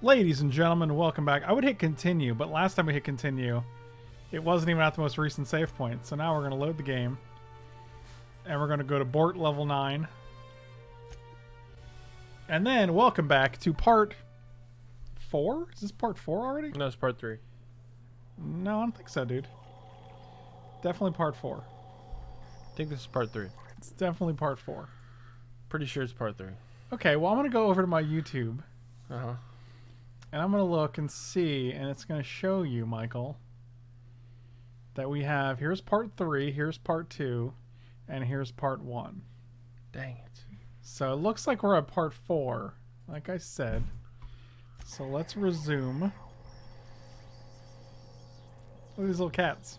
Ladies and gentlemen, welcome back. I would hit continue, but last time we hit continue, it wasn't even at the most recent save point. So now we're going to load the game. And we're going to go to Bort level 9. And then, welcome back to part 4? Is this part 4 already? No, it's part three. No, I don't think so, dude. Definitely part 4. I think this is part three. It's definitely part 4. Pretty sure it's part three. Okay, well, I'm going to go over to my YouTube. Uh huh. And I'm going to look and see, and it's going to show you, Michael, that we have here's part three, here's part two, and here's part one. Dang it. So it looks like we're at part four, like I said. So let's resume. Look at these little cats.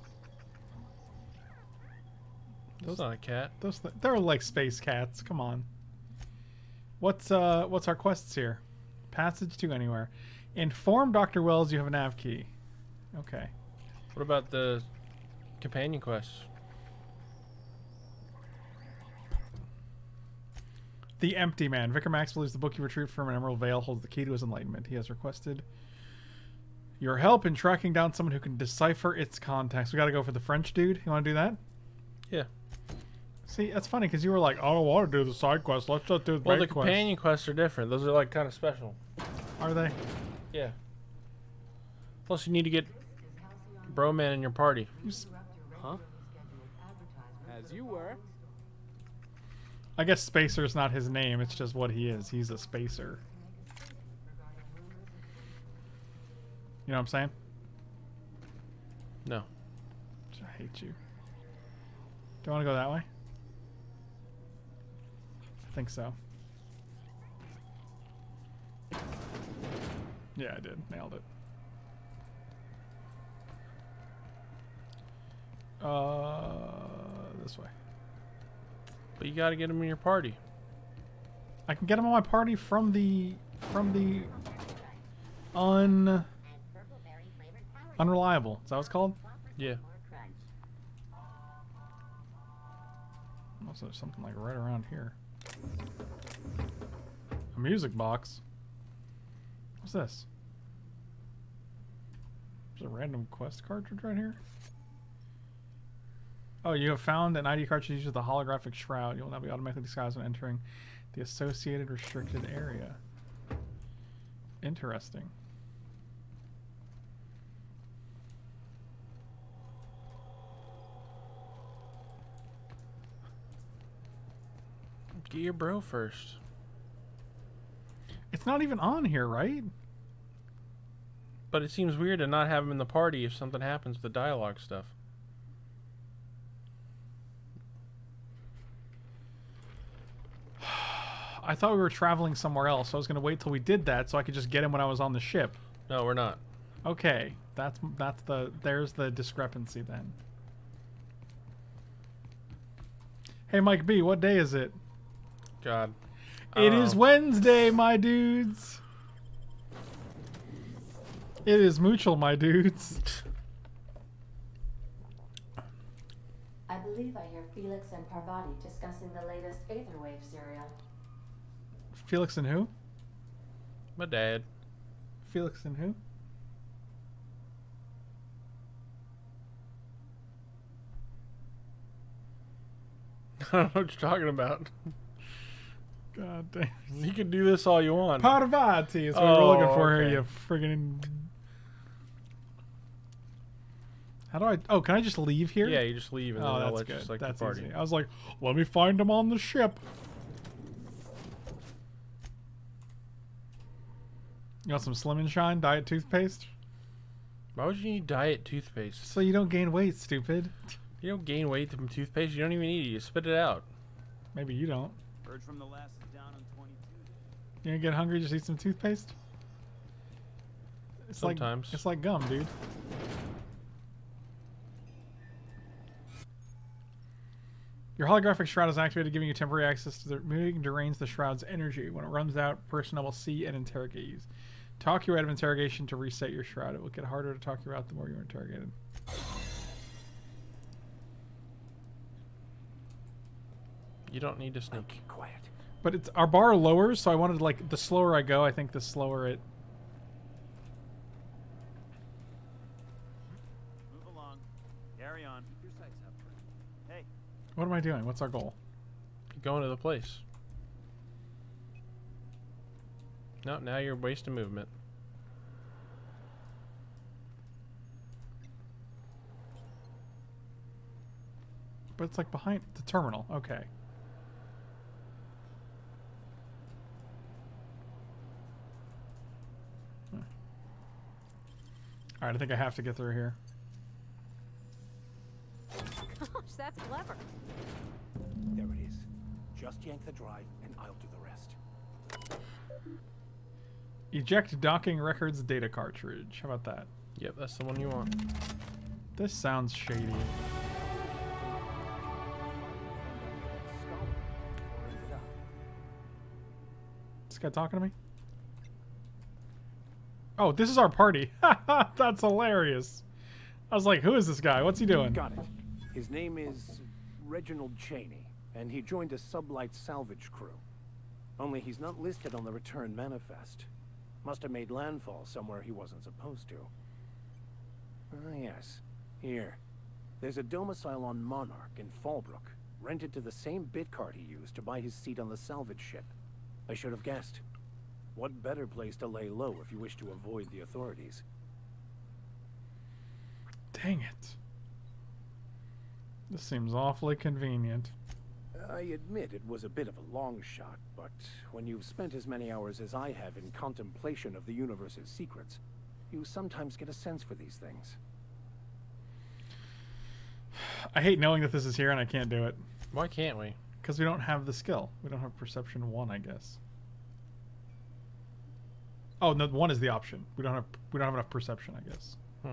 Those, That's not a cat. Those th- they're like space cats. Come on. What's uh what's our quests here? Passage to anywhere. Inform Dr. Welles you have a nav key. Okay. What about the companion quest? The Empty Man. Vicar Max believes the book he retrieved from an Emerald Vale holds the key to his enlightenment. He has requested your help in tracking down someone who can decipher its contents. We got to go for the French dude. You want to do that? Yeah. See, that's funny because you were like, I don't want to do the side quest. Let's just do the Well, the quest. companion quests are different. Those are like kind of special. Are they? Yeah. Plus, you need to get Broman in your party. Huh? As you were. I guess Spacer's not his name. It's just what he is. He's a spacer. You know what I'm saying? No. I hate you. Do you want to go that way? I think so. Yeah, I did. Nailed it. Uh, this way. But you got to get him in your party. I can get him on my party from the from the un unreliable. Is that what it's called? Yeah. Also, there's something like right around here. A music box. What's this? There's a random quest cartridge right here. Oh, you have found an ID cartridge used with a holographic shroud. You will now be automatically disguised when entering the associated restricted area. Interesting. Get your bro first. It's not even on here, right? But it seems weird to not have him in the party if something happens with the dialogue stuff. I thought we were traveling somewhere else, so I was going to wait till we did that so I could just get him when I was on the ship. No, we're not. Okay, that's that's the there's the discrepancy then. Hey Mike B, what day is it? God. It is Oh. Wednesday, my dudes. It is Moochel, my dudes. I believe I hear Felix and Parvati discussing the latest Aetherwave serial. Felix and who? My dad. Felix and who? I don't know what you're talking about. God damn. You can do this all you want. Parvati is what we're looking Oh, for okay. here, you friggin' How do I oh can I just leave here? Yeah, you just leave and oh, then Oh, I'll that's let you good. select That's party. easy. I was like, let me find him on the ship. You want some Slim and Shine diet toothpaste? Why would you need diet toothpaste? So you don't gain weight, stupid. You don't gain weight from toothpaste. You don't even eat it. You spit it out. Maybe you don't. Heard from the last is down on 22. You gonna get hungry? Just eat some toothpaste. It's Sometimes. like it's like gum, dude. Your holographic shroud is activated, giving you temporary access to the moving drains the shroud's energy. When it runs out, personnel will see and interrogate you. Talk you out of interrogation to reset your shroud. It will get harder to talk you out the more you're interrogated. You don't need to sneak. Keep quiet. But it's our bar lowers, so I wanted like the slower I go, I think the slower it What am I doing? What's our goal? Going to the place. No, now you're wasting movement. But it's like behind the terminal. Okay. Hmm. Alright, I think I have to get through here. That's clever. There it is. Just yank the drive, and I'll do the rest. Eject docking records data cartridge. How about that? Yep, that's the one you want. This sounds shady. This guy talking to me? Oh, this is our party. That's hilarious. I was like, who is this guy? What's he doing? Got it. His name is Reginald Chaney, and he joined a sublight salvage crew. Only he's not listed on the return manifest. Must have made landfall somewhere he wasn't supposed to. Ah, yes. Here. There's a domicile on Monarch in Fallbrook, rented to the same bit card he used to buy his seat on the salvage ship. I should have guessed. What better place to lay low if you wish to avoid the authorities? Dang it. This seems awfully convenient. I admit it was a bit of a long shot, but when you've spent as many hours as I have in contemplation of the universe's secrets, you sometimes get a sense for these things. I hate knowing that this is here and I can't do it. Why can't we? Because we don't have the skill. We don't have perception one, I guess. Oh no, one is the option. We don't have we don't have enough perception, I guess. I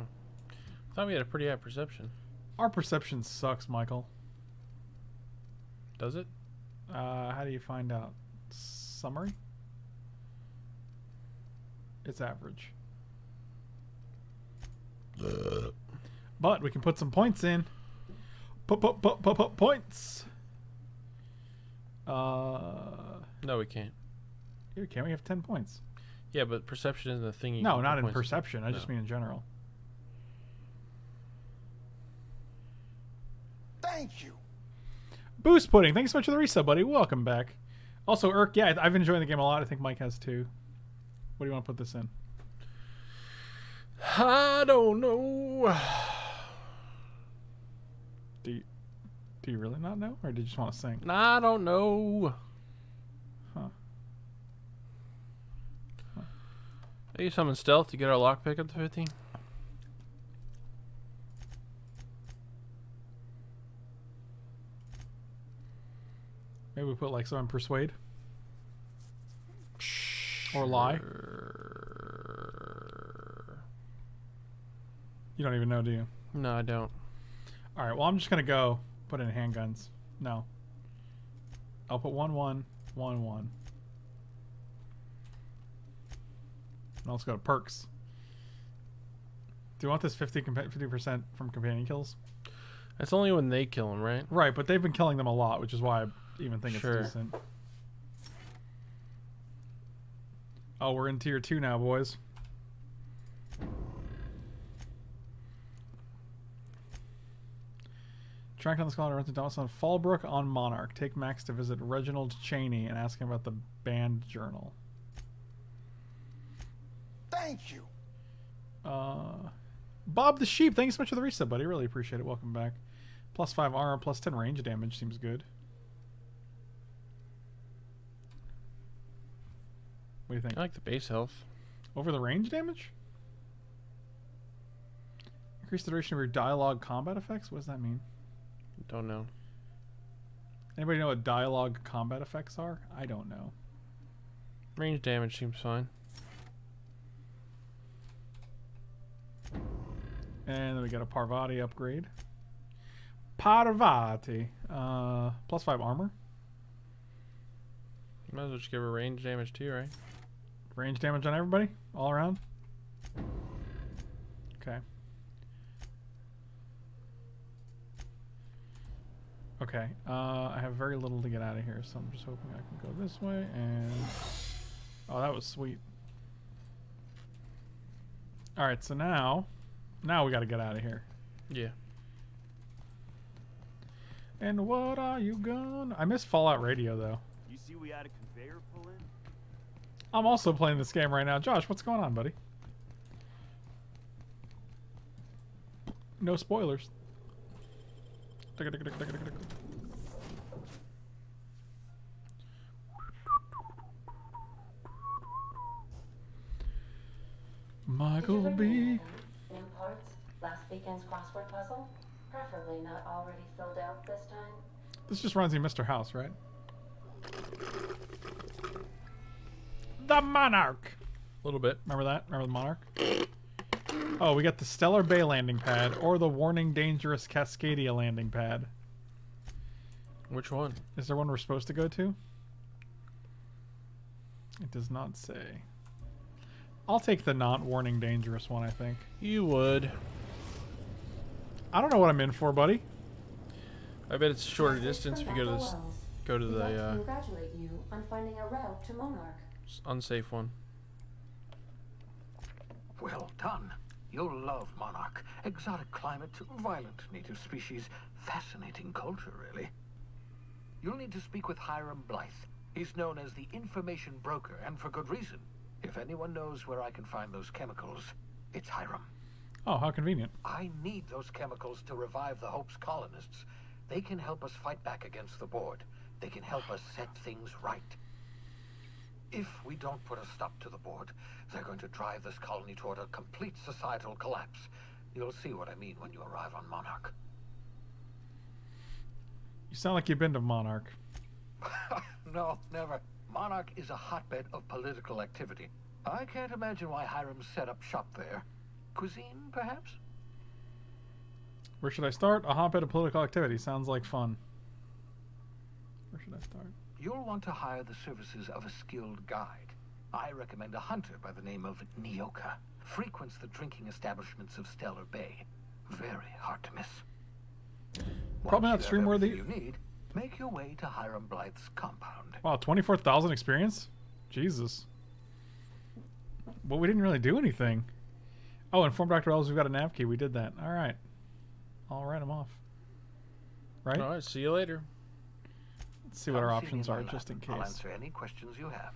Thought we had a pretty high perception. Our perception sucks, Michael. Does it? Uh, how do you find out? Summary? It's average. But we can put some points in. Put put put put, put points. Uh, No, we can't. here, can we have ten points? Yeah, but perception isn't a thing. You No, can not in points perception. I just mean in general. Thank you! Boost Pudding, thanks so much for the resub, buddy. Welcome back. Also, Irk, yeah, I've enjoyed the game a lot. I think Mike has too. What do you want to put this in? I don't know. Do you, do you really not know, or did you just want to sing? I don't know. Huh. Maybe summon stealth to get our lockpick up to 15. Maybe we put like some persuade or lie. You don't even know, do you? No, I don't. All right. Well, I'm just gonna go put in handguns. No. I'll put one one one one. And let's go to perks. Do you want this 50 percent from companion kills? It's only when they kill them, right? Right, but they've been killing them a lot, which is why I even think Sure. it's decent. Oh, we're in tier two now, boys. Track on the scholar runs to Dawson Fallbrook on Monarch. Take Max to visit Reginald Chaney and ask him about the band journal. Thank you! Uh, Bob the Sheep, thanks so much for the reset, buddy. Really appreciate it. Welcome back. Plus 5 armor, plus 10 range damage seems good. What do you think? I like the base health. Over the range damage? Increase the duration of your dialogue combat effects? What does that mean? Don't know. Anybody know what dialogue combat effects are? I don't know. Range damage seems fine. And then we got a Parvati upgrade. Parvati. Uh, plus 5 armor. Might as well just give her range damage too, right? Range damage on everybody? All around? Okay. Okay. Uh, I have very little to get out of here, so I'm just hoping I can go this way and... Oh, that was sweet. Alright, so now... Now we gotta get out of here. Yeah. And what are you gone? I miss Fallout Radio though. You see we had a conveyor pull in? I'm also playing this game right now. Josh, what's going on, buddy? No spoilers. Michael B. in New parts? Last weekend's crossword puzzle? Preferably not already filled out this time. This just runs you Mr. House, right? The Monarch. A little bit. Remember that? Remember the Monarch? Oh, we got the Stellar Bay landing pad or the Warning Dangerous Cascadia landing pad. Which one? Is there one we're supposed to go to? It does not say. I'll take the not warning dangerous one, I think. You would. I don't know what I'm in for, buddy. I bet it's a shorter distance if from you go to Dr. this go to the uh, congratulate you on finding a route to Monarch. S- unsafe one. Well done. You'll love Monarch. Exotic climate, violent native species, fascinating culture, really. You'll need to speak with Hiram Blythe. He's known as the information broker, and for good reason. If anyone knows where I can find those chemicals, it's Hiram. Oh, how convenient. I need those chemicals to revive the Hope's colonists. They can help us fight back against the board. They can help us set things right. If we don't put a stop to the board, they're going to drive this colony toward a complete societal collapse. You'll see what I mean when you arrive on Monarch. You sound like you've been to Monarch. no, never. Monarch is a hotbed of political activity. I can't imagine why Hiram set up shop there. Cuisine, perhaps? Where should I start? A hotbed of political activity. Sounds like fun. Where should I start? You'll want to hire the services of a skilled guide. I recommend a hunter by the name of Nyoka. Frequents the drinking establishments of Stellar Bay. Very hard to miss. Probably Once not you have stream-worthy. You need. Make your way to Hiram Blythe's compound. Wow, 24,000 experience? Jesus. Well, we didn't really do anything. Oh, inform Dr. Welles we've got a nav key. We did that. All right. I'll write him off. Right? All right. See you later. Let's see what our Come me options are, lab. just in case. I'll answer any questions you have.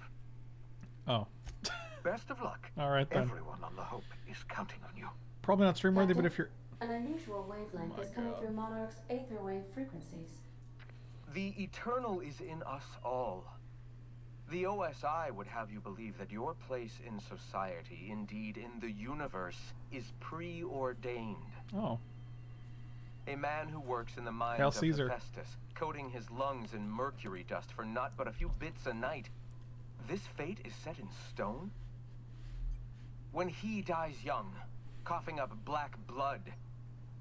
Oh. Best of luck. All right, then. Everyone on the Hope is counting on you. Probably not stream worthy, but if you're. An unusual wavelength my is coming God. through Monarch's aether wave frequencies. The eternal is in us all. The OSI would have you believe that your place in society, indeed in the universe, is preordained. Oh. A man who works in the mines Hail of Caesar. Hephaestus, coating his lungs in mercury dust for not but a few bits a night. This fate is set in stone? When he dies young, coughing up black blood,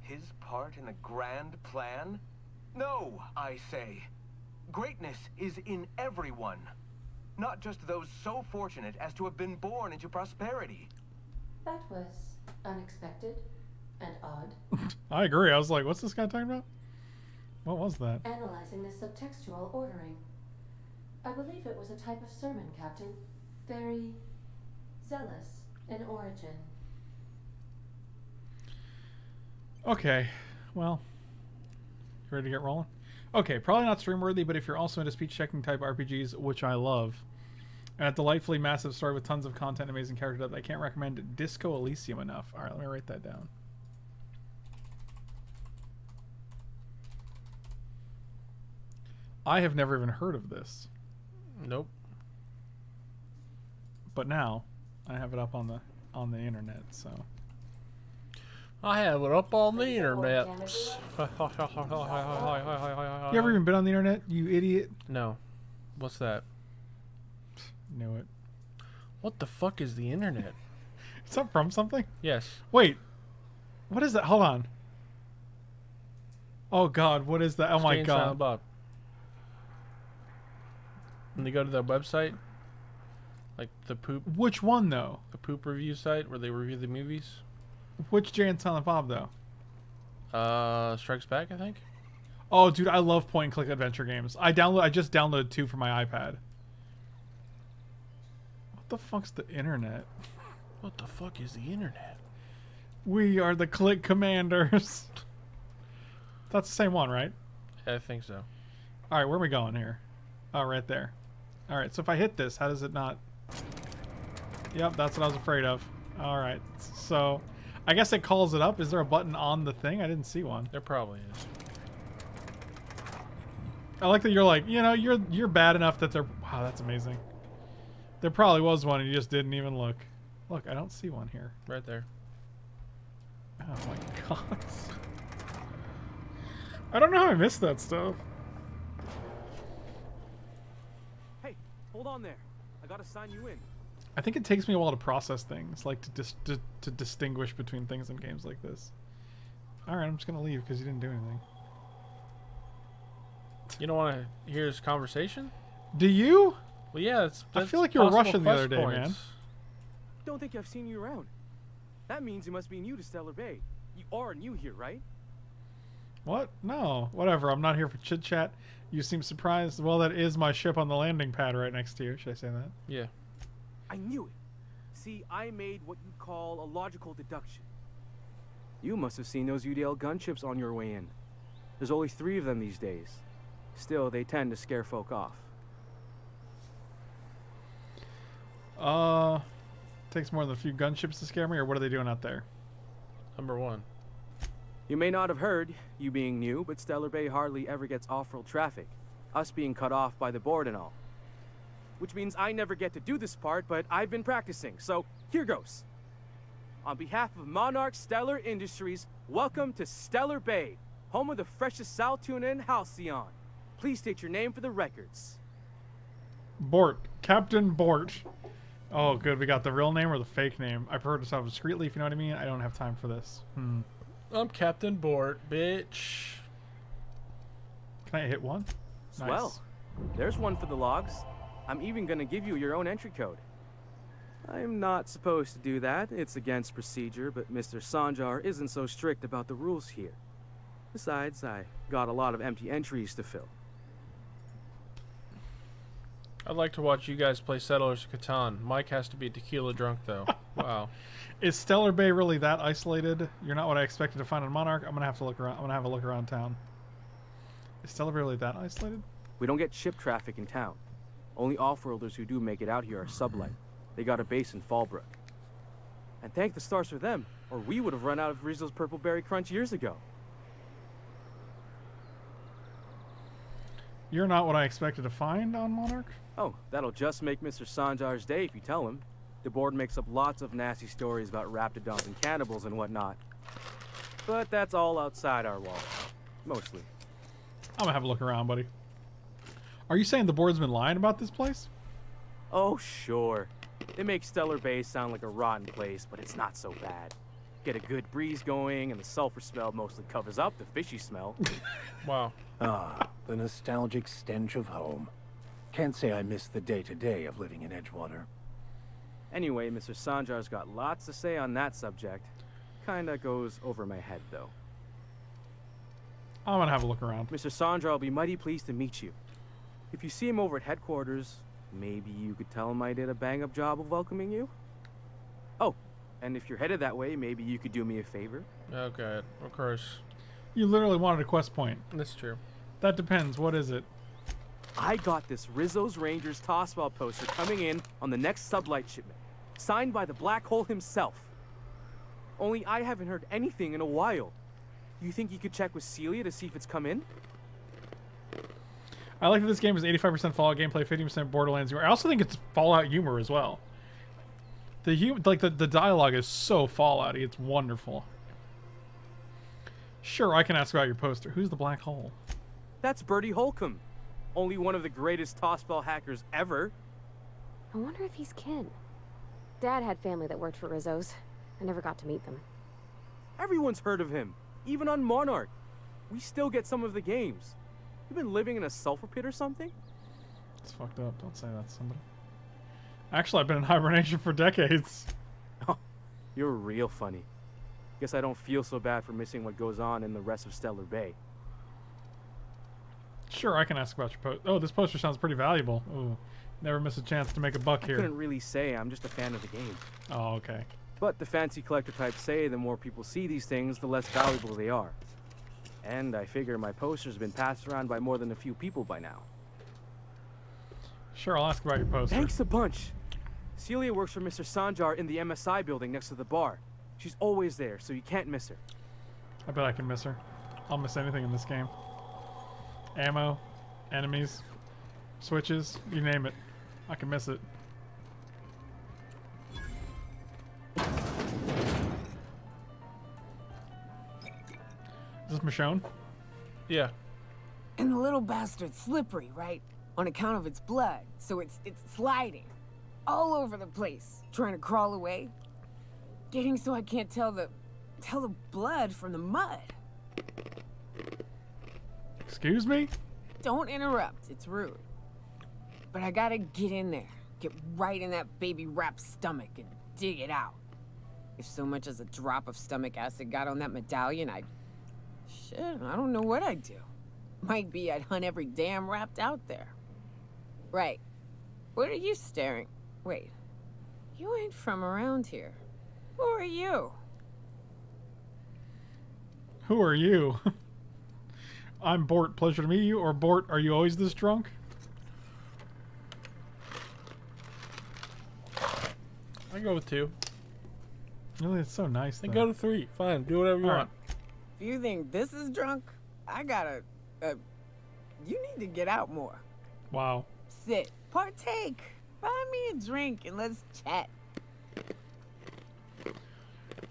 his part in the grand plan? No, I say. Greatness is in everyone. Not just those so fortunate as to have been born into prosperity. That was unexpected and odd. I agree. I was like, what's this guy talking about? What was that? Analyzing the subtextual ordering. I believe it was a type of sermon, Captain. Very zealous in origin. Okay. Well, you ready to get rolling? Okay, probably not stream worthy, but if you're also into speech checking type RPGs, which I love, and a delightfully massive story with tons of content, amazing character depth, I can't recommend Disco Elysium enough. All right, let me write that down. I have never even heard of this, Nope. but now I have it up on the on the internet. So I have it up on the internet. you ever even been on the internet? You idiot! No. What's that? Knew it. What the fuck is the internet? Is that from something? Yes. Wait, what is that? Hold on. Oh God, what is that? Oh my Stay in God. When they go to the website, like the poop, Which one though? the poop review site where they review the movies. Which Jay and Silent Bob though? Uh, Strikes Back, I think. Oh, dude, I love point and click adventure games. I download. I just downloaded two for my iPad. What the fuck's the internet? What the fuck is the internet? We are the click commanders. That's the same one, right? I think so. All right, where are we going here? Oh, right there. All right, so if I hit this, how does it not? Yep, that's what I was afraid of. All right, so I guess it calls it up. Is there a button on the thing? I didn't see one. There probably is. I like that you're like, you know, you're you're bad enough that they're. Wow, that's amazing. There probably was one, and you just didn't even look. Look, I don't see one here. Right there. Oh my god. I don't know how I missed that stuff. Hey, hold on there. I gotta sign you in. I think it takes me a while to process things, like to dis- to, to distinguish between things in games like this. All right, I'm just gonna leave because you didn't do anything. You don't want to hear his conversation? Do you? Well, yeah. It's, I feel like you were possible rushing the other quest day, man. points. Don't think I've seen you around. That means you must be new to Stellar Bay. You are new here, right? What? No, whatever. I'm not here for chit chat. You seem surprised. Well, that is my ship on the landing pad right next to you. Should I say that? Yeah. I knew it. See, I made what you call a logical deduction. You must have seen those UDL gunships on your way in. There's only three of them these days. Still, they tend to scare folk off. Uh, takes more than a few gunships to scare me, or what are they doing out there? Number one. You may not have heard, you being new, but Stellar Bay hardly ever gets off-road traffic. Us being cut off by the board and all. Which means I never get to do this part, but I've been practicing, so here goes. On behalf of Monarch Stellar Industries, welcome to Stellar Bay, home of the freshest Saltuna in Halcyon. Please state your name for the records. Bort, Captain Bort. Oh, good. We got the real name or the fake name. I prefer to talk discreetly, if you know what I mean. I don't have time for this. Hmm. I'm Captain Bort, bitch. Can I hit one? Swell. There's one for the logs. I'm even gonna give you your own entry code. I'm not supposed to do that. It's against procedure, but Mr. Sanjar isn't so strict about the rules here. Besides, I got a lot of empty entries to fill. I'd like to watch you guys play Settlers of Catan. Mike has to be tequila drunk though. wow. Is Stellar Bay really that isolated? You're not what I expected to find in Monarch. I'm gonna have to look around. I'm gonna have a look around town. Is Stellar Bay really that isolated? We don't get ship traffic in town. Only off-worlders who do make it out here are sublight. They got a base in Fallbrook. And thank the stars for them, or we would have run out of Rizzo's Purple Berry Crunch years ago. You're not what I expected to find on Monarch. Oh, that'll just make Mr. Sanjar's day if you tell him. The board makes up lots of nasty stories about raptidons and cannibals and whatnot. But that's all outside our walls. Mostly. I'm gonna have a look around, buddy. Are you saying the board's been lying about this place? Oh, sure. It makes Stellar Bay sound like a rotten place, but it's not so bad. Get a good breeze going, and the sulfur smell mostly covers up the fishy smell. Wow. Ah, the nostalgic stench of home. Can't say I miss the day-to-day of living in Edgewater. anyway, Mr. Sanjar's got lots to say on that subject. Kinda goes over my head, though. I'm gonna have a look around. Mr. Sanjar will be mighty pleased to meet you. If you see him over at headquarters, maybe you could tell him I did a bang-up job of welcoming you? Oh, and if you're headed that way, maybe you could do me a favor? Okay. Of course. You literally wanted a quest point. That's true. That depends. What is it? I got this Rizzo's Rangers Tossball poster coming in on the next sublight shipment, signed by the Black Hole himself. Only I haven't heard anything in a while. You think you could check with Celia to see if it's come in? I like that this game is 85% Fallout gameplay, 50% Borderlands humor. I also think it's Fallout humor as well. The hum- like the, the dialogue is so Fallouty. It's wonderful. Sure, I can ask about your poster. Who's the black hole? That's Bertie Holcomb, only one of the greatest Tossball hackers ever. I wonder if he's kin. Dad had family that worked for Rizzo's. I never got to meet them. Everyone's heard of him, even on Monarch. We still get some of the games. You've been living in a sulfur pit or something? It's fucked up. Don't say that to somebody. Actually, I've been in hibernation for decades. Oh, You're real funny. Guess I don't feel so bad for missing what goes on in the rest of Stellar Bay. Sure, I can ask about your post. Oh, this poster sounds pretty valuable. Ooh, never miss a chance to make a buck I here. couldn't really say I'm just a fan of the game. Oh, okay. But the fancy collector types say the more people see these things, the less valuable they are. And I figure my poster's been passed around by more than a few people by now. Sure, I'll ask about your poster. Thanks a bunch. Celia works for Mr. Sanjar in the MSI building next to the bar. She's always there, so you can't miss her. I bet I can miss her. I'll miss anything in this game. Ammo, enemies, switches, you name it. I can miss it. Is this Michonne? Yeah. And the little bastard's slippery, right? On account of its blood, so it's it's sliding all over the place, trying to crawl away. Getting so I can't tell the tell the blood from the mud. Excuse me? Don't interrupt, it's rude. But I gotta get in there, get right in that baby rapt's stomach and dig it out. If so much as a drop of stomach acid got on that medallion, I'd. Shit, I don't know what I'd do. Might be I'd hunt every damn rapt out there. Right. What are you staring? Wait. You ain't from around here. Who are you? Who are you? I'm Bort. Pleasure to meet you. Or Bort, are you always this drunk? I go with two. Really, it's so nice. Then though. go to three. Fine. Do whatever you All want. If you think this is drunk, I gotta. Uh, you need to get out more. Wow. Sit, partake, buy me a drink, and let's chat.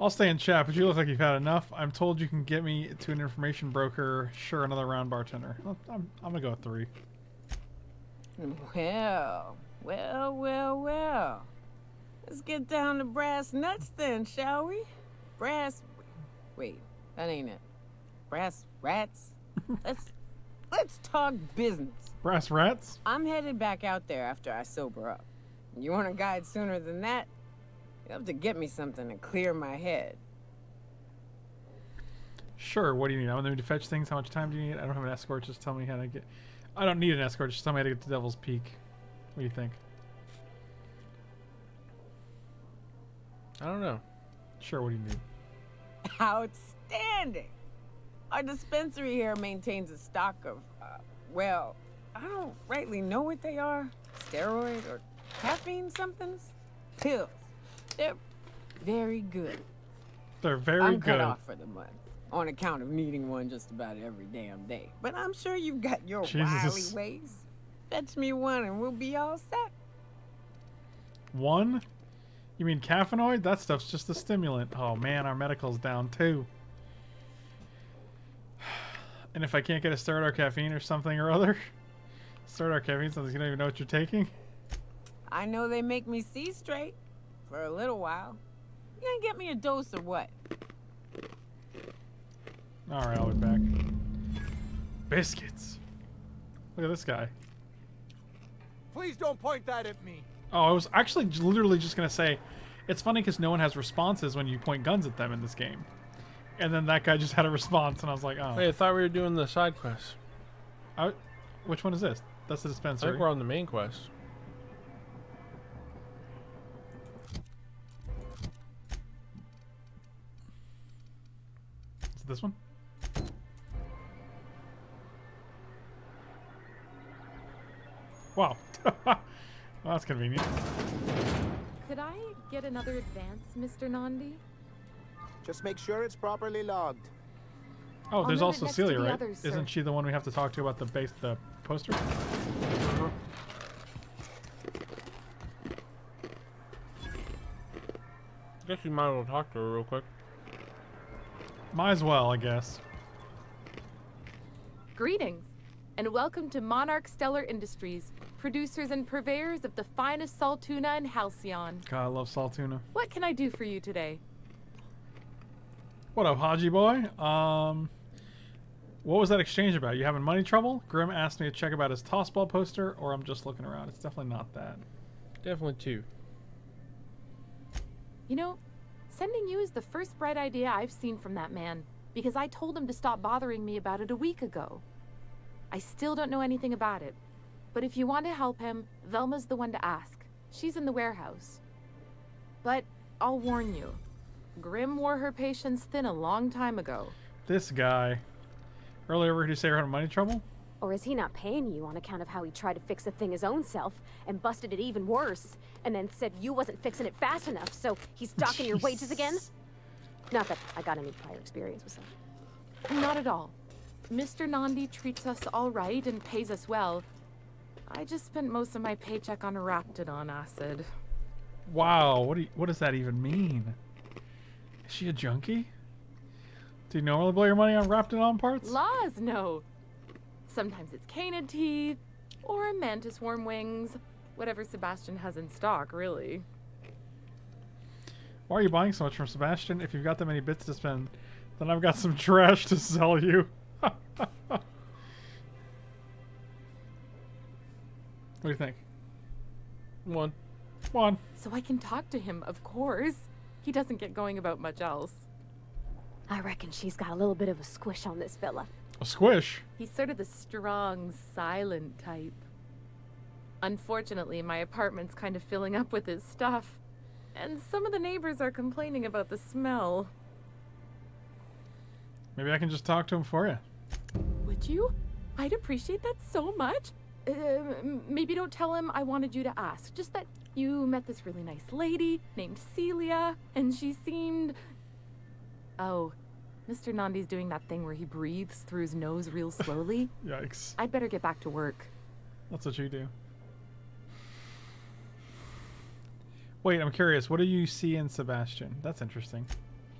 I'll stay in chat, but you look like you've had enough. I'm told you can get me to an information broker. Sure, another round bartender. I'm, I'm, I'm gonna go with three. Well, well, well, well. Let's get down to brass nuts then, shall we? Brass. Wait, that ain't it. Brass rats. let's let's talk business. Brass rats? I'm headed back out there after I sober up. You want a guide sooner than that? You have to get me something to clear my head. Sure. What do you need? I'm gonna to fetch things. How much time do you need? I don't have an escort. Just tell me how to get. I don't need an escort. Just tell me how to get to Devil's Peak. What do you think? I don't know. Sure. What do you need? Outstanding. Our dispensary here maintains a stock of, uh, well, I don't rightly know what they are. Steroid or caffeine somethings? Pills. They're very good. They're very I'm good. cut off for the month on account of needing one just about every damn day. But I'm sure you've got your Jesus. wily ways. Fetch me one and we'll be all set. One? You mean caffeinoid? That stuff's just a stimulant. Oh man, our medical's down too. And if I can't get a steroid or caffeine or something or other, steroid caffeine, something you don't even know what you're taking. I know they make me see straight for a little while. You gonna get me a dose or what? All right, I'll be back. Biscuits. Look at this guy. Please don't point that at me. Oh, I was actually literally just gonna say, it's funny because no one has responses when you point guns at them in this game, and then that guy just had a response, and I was like, oh, Hey, I thought we were doing the side quest. I, which one is this? That's the dispenser. I think we're on the main quest. This one? Wow. well, that's convenient. Could I get another advance, Mr. Nandi? Just make sure it's properly logged. Oh, I'll there's also Celia, the right? others. Isn't she the one we have to talk to about the base, the poster? I Guess we might as well talk to her real quick. Might as well, I guess. Greetings, and welcome to Monarch Stellar Industries, producers and purveyors of the finest Saltuna in Halcyon. God, I love Saltuna. What can I do for you today? What up, Haji boy? Um, what was that exchange about? You having money trouble? Grim asked me to check about his tossball poster, or I'm just looking around. It's definitely not that. Definitely two. You know, sending you is the first bright idea I've seen from that man, because I told him to stop bothering me about it a week ago. I still don't know anything about it, but if you want to help him, Velma's the one to ask. She's in the warehouse. But I'll warn you, Grim wore her patience thin a long time ago. This guy. Earlier, we heard you say you're having money trouble. Or is he not paying you on account of how he tried to fix the thing his own self and busted it even worse, and then said you wasn't fixing it fast enough, so he's docking your wages again? Not that I got any prior experience with that. Not at all. Mr. Nandi treats us all right and pays us well. I just spent most of my paycheck on Raptidon acid. Wow, what do you, what does that even mean? Is she a junkie? Do you normally blow your money on Raptidon parts? Laws, no. Sometimes it's canid teeth or a mantis worm wings. Whatever Sebastian has in stock, really. Why are you buying so much from Sebastian? If you've got that many bits to spend, then I've got some trash to sell you. what do you think? One. One. So I can talk to him, of course. He doesn't get going about much else. I reckon she's got a little bit of a squish on this fella. A squish? He's sort of the strong, silent type. Unfortunately, my apartment's kind of filling up with his stuff. And some of the neighbors are complaining about the smell. Maybe I can just talk to him for you. Would you? I'd appreciate that so much. Uh, maybe don't tell him I wanted you to ask. Just that you met this really nice lady named Celia, and she seemed. Oh, Mr. Nandi's doing that thing where he breathes through his nose real slowly. Yikes. I'd better get back to work. That's what you do. Wait, I'm curious. What do you see in Sebastian? That's interesting.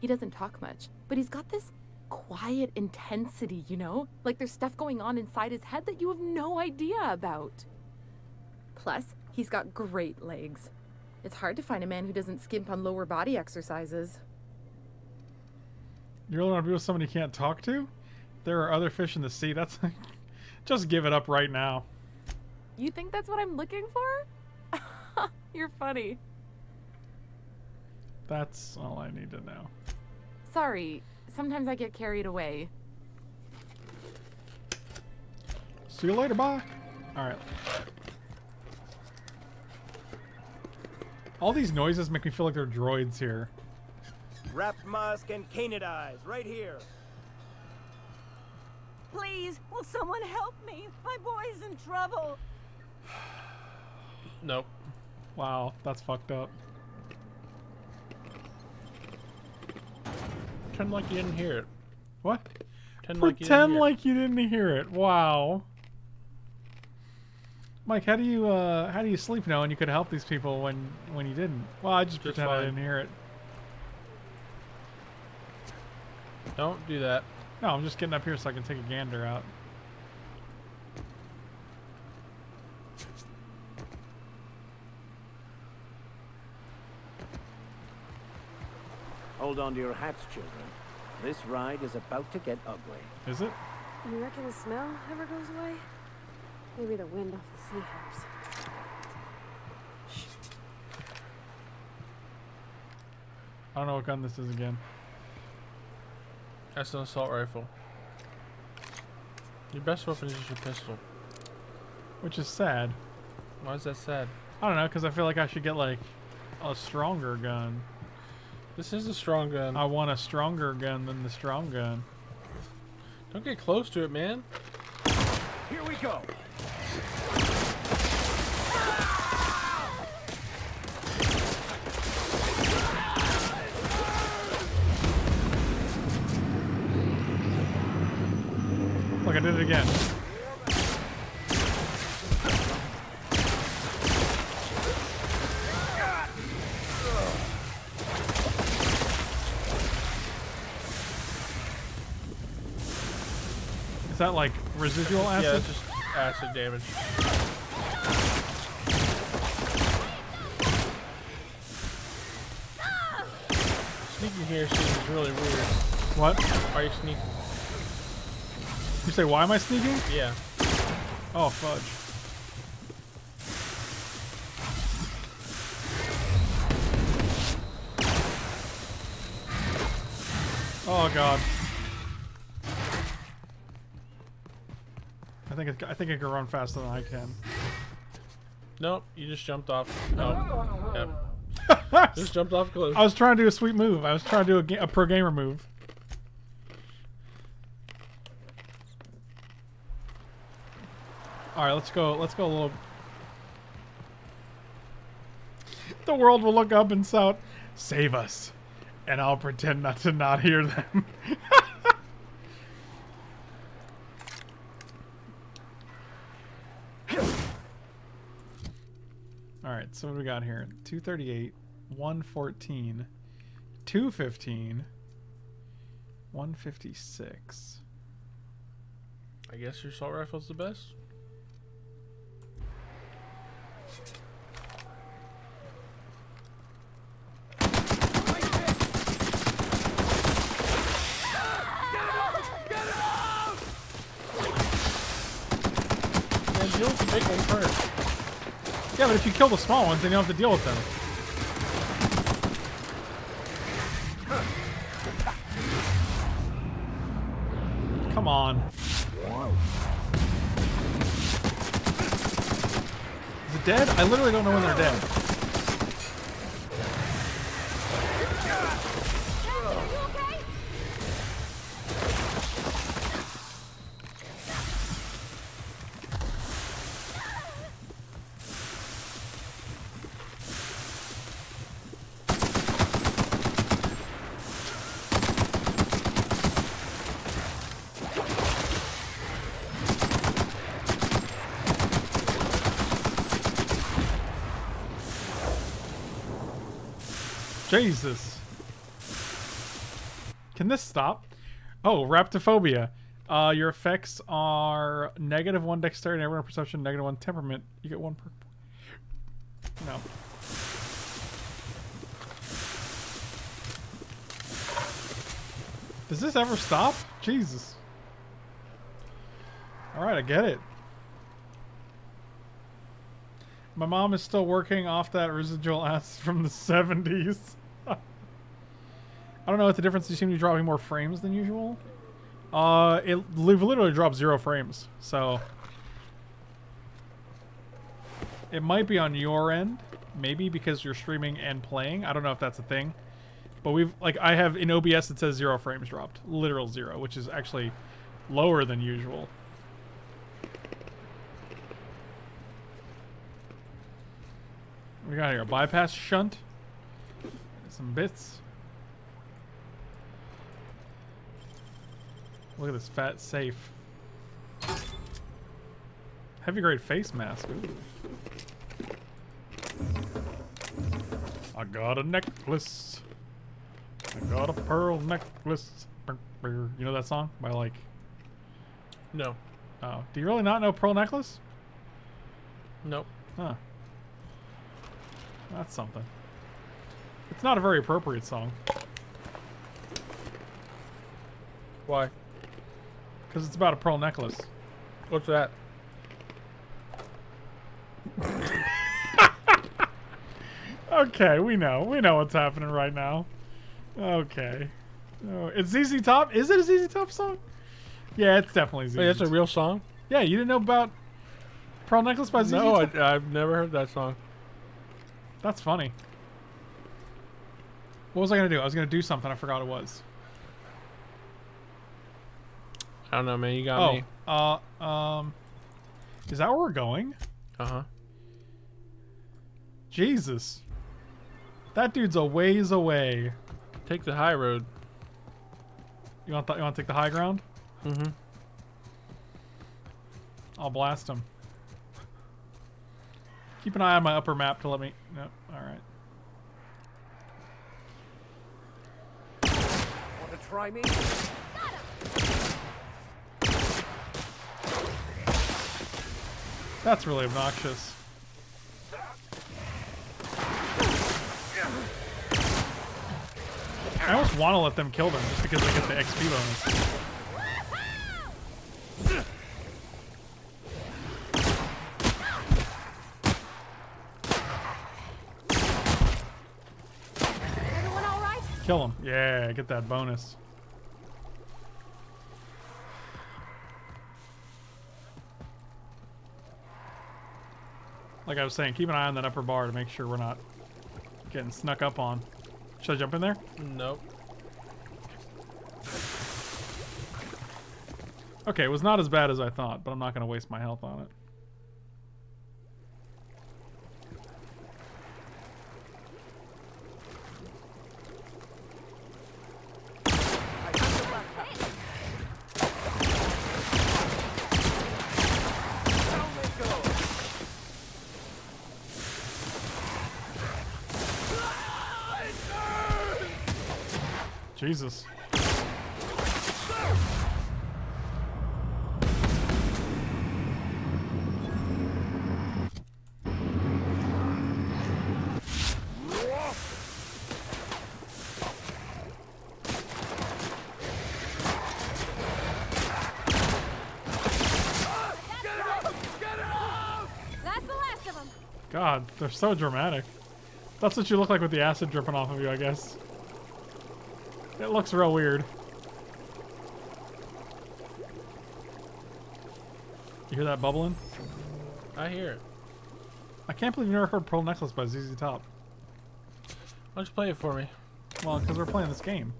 He doesn't talk much, but he's got this quiet intensity, you know? Like there's stuff going on inside his head that you have no idea about. Plus, he's got great legs. It's hard to find a man who doesn't skimp on lower body exercises. You really want to be with someone you can't talk to? There are other fish in the sea. That's just give it up right now. You think that's what I'm looking for? You're funny. That's all I need to know. Sorry, sometimes I get carried away. See you later. Bye. All right. All these noises make me feel like they're droids here. Rapt musk and canid eyes, right here. Please, will someone help me? My boy's in trouble. Nope. Wow, that's fucked up. Pretend like you didn't hear it. What? Pretend like you didn't hear it. like you didn't hear it. Wow. Mike, how do you uh how do you sleep now? knowing you could help these people when when you didn't? Well, I just, Just pretend I didn't hear it. Don't do that. No, I'm just getting up here so I can take a gander out. Hold on to your hats, children. This ride is about to get ugly. Is it? You reckon the smell ever goes away? Maybe the wind off the sea helps. I don't know what gun this is again. That's an assault rifle. Your best weapon is just your pistol. Which is sad. Why is that sad? I don't know, because I feel like I should get like a stronger gun. This is a strong gun. I want a stronger gun than the strong gun. Don't get close to it, man. Here we go. I did it again. Is that like residual acid? Yeah, it's just acid damage. Sneaking here seems really weird. What? Why are you sneaking? You say, why am I sneaking? Yeah. Oh, fudge. Oh god. I think it, I think it can run faster than I can. Nope, you just jumped off. Oh, yep. just jumped off close. I was trying to do a sweet move. I was trying to do a, a pro gamer move. All right, let's go. Let's go a little. The world will look up and shout, "Save us," and I'll pretend not to not hear them. All right, so what do we got here? 238, 114, 215, 156. I guess your assault rifle's the best. Man, deal with the big one first. Yeah, but if you kill the small ones, then you don't have to deal with them. Come on. Is it dead? I literally don't know when they're dead. Jesus. Can this stop? Oh, Raptiphobia. Uh, your effects are negative one dexterity, negative one perception, negative one temperament. You get one per. No. Does this ever stop? Jesus. Alright, I get it. My mom is still working off that residual acid from the 70s. I don't know what the difference. You seem to be dropping more frames than usual. Uh, it li- literally dropped zero frames, so it might be on your end, maybe because you're streaming and playing. I don't know if that's a thing, but we've like I have in OBS it says zero frames dropped, literal zero, which is actually lower than usual. We got here a bypass shunt, some bits. Look at this fat safe. Heavy grade face mask. Ooh. I got a necklace. I got a pearl necklace. You know that song by like? No. Oh, do you really not know Pearl Necklace? Nope. Huh. That's something. It's not a very appropriate song. Why? Because it's about a pearl necklace. What's that? Okay, we know. We know what's happening right now. Okay. Oh, it's ZZ Top? Is it a ZZ Top song? Yeah, it's definitely ZZ Wait, that's a real song? Yeah, you didn't know about Pearl Necklace by ZZ No, Top? I, I've never heard that song. That's funny. What was I going to do? I was going to do something. I forgot it was. I don't know, man. You got me. Oh, uh, um, is that where we're going? Uh huh. Jesus. That dude's a ways away. Take the high road. You want th- you want to take the high ground? Mm-hmm. I'll blast him. Keep an eye on my upper map to let me. No, all right. Want to try me? That's really obnoxious. I almost want to let them kill them just because they get the XP bonus. Kill them. Yeah, get that bonus. Like I was saying, keep an eye on that upper bar to make sure we're not getting snuck up on. Should I jump in there? Nope. Okay, it was not as bad as I thought, but I'm not going to waste my health on it. Jesus. That's the last of them. God, they're so dramatic. That's what you look like with the acid dripping off of you, I guess. It looks real weird. You hear that bubbling? I hear it. I can't believe you never heard Pearl Necklace by ZZ Top. Why don't you play it for me? Well, because we're playing this game.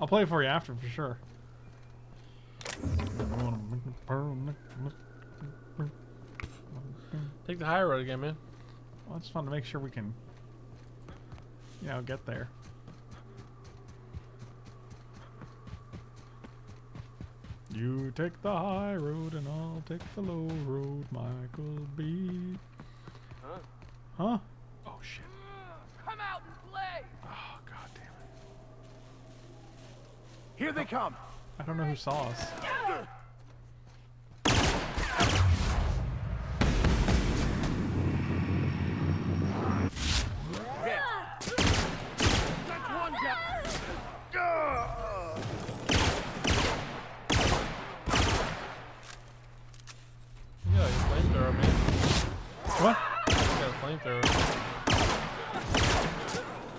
I'll play it for you after, for sure. Take the high road again, man. Well, I just want to make sure we can, you know, get there. You take the high road and I'll take the low road, Michael B. Huh? Huh? Oh shit. Come out and play! Oh god damn it. Here they oh. come. I don't know who saw us. Flamethrower.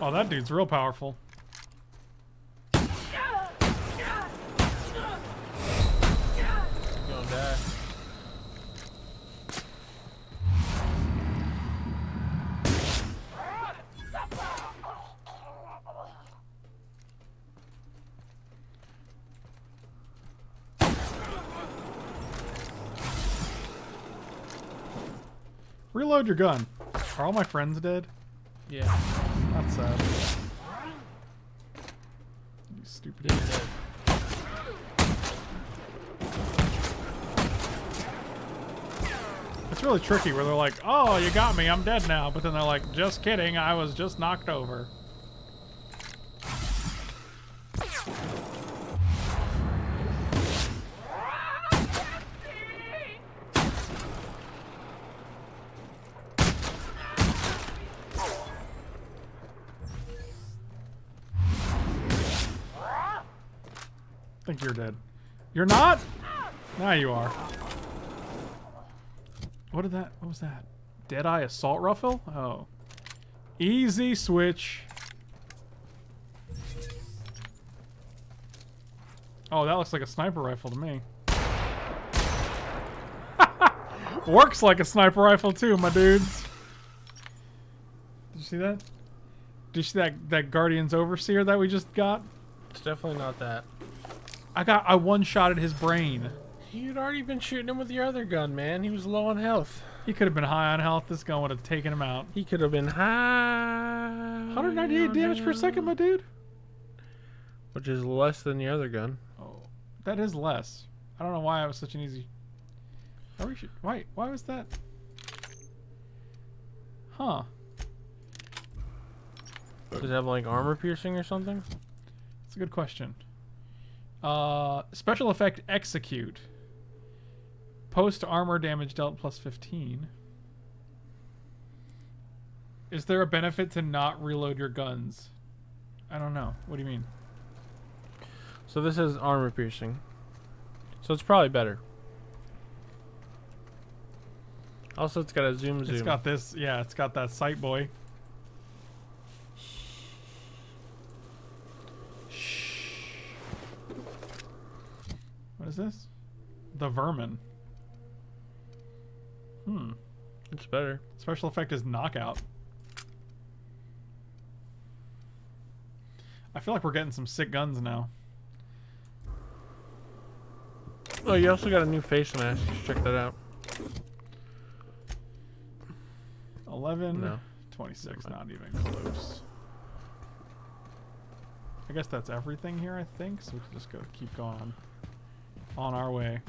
Oh, that dude's real powerful. Reload your gun. Are all my friends dead? Yeah. That's sad. You stupid idiot. dead. It's really tricky where they're like, oh, you got me, I'm dead now. But then they're like, just kidding, I was just knocked over. Dead. You're not? Now you are. What did that? What was that? Deadeye assault rifle? Oh, easy switch. Oh, that looks like a sniper rifle to me. Works like a sniper rifle too, my dudes. Did you see that? Did you see that that Guardian's Overseer that we just got? It's definitely not that. I got I one shot at his brain. You'd already been shooting him with your other gun, man. He was low on health. He could have been high on health. This gun would have taken him out. He could have been high. 198 damage per second, my dude. Which is less than the other gun. Oh, that is less. I don't know why it was such an easy. Are we should wait? Why was that? Huh? Does it have like armor piercing or something? That's a good question. Uh, special effect execute. Post armor damage dealt plus 15. Is there a benefit to not reload your guns? I don't know. What do you mean? So this is armor piercing. So it's probably better. Also, it's got a zoom zoom. It's got this. Yeah, it's got that sight boy. What is this? The vermin. Hmm. It's better. Special effect is knockout. I feel like we're getting some sick guns now. Oh, you also got a new face mask. You should check that out. 11, No. 26, not even close. I guess that's everything here, I think, so we can just go keep going on our way.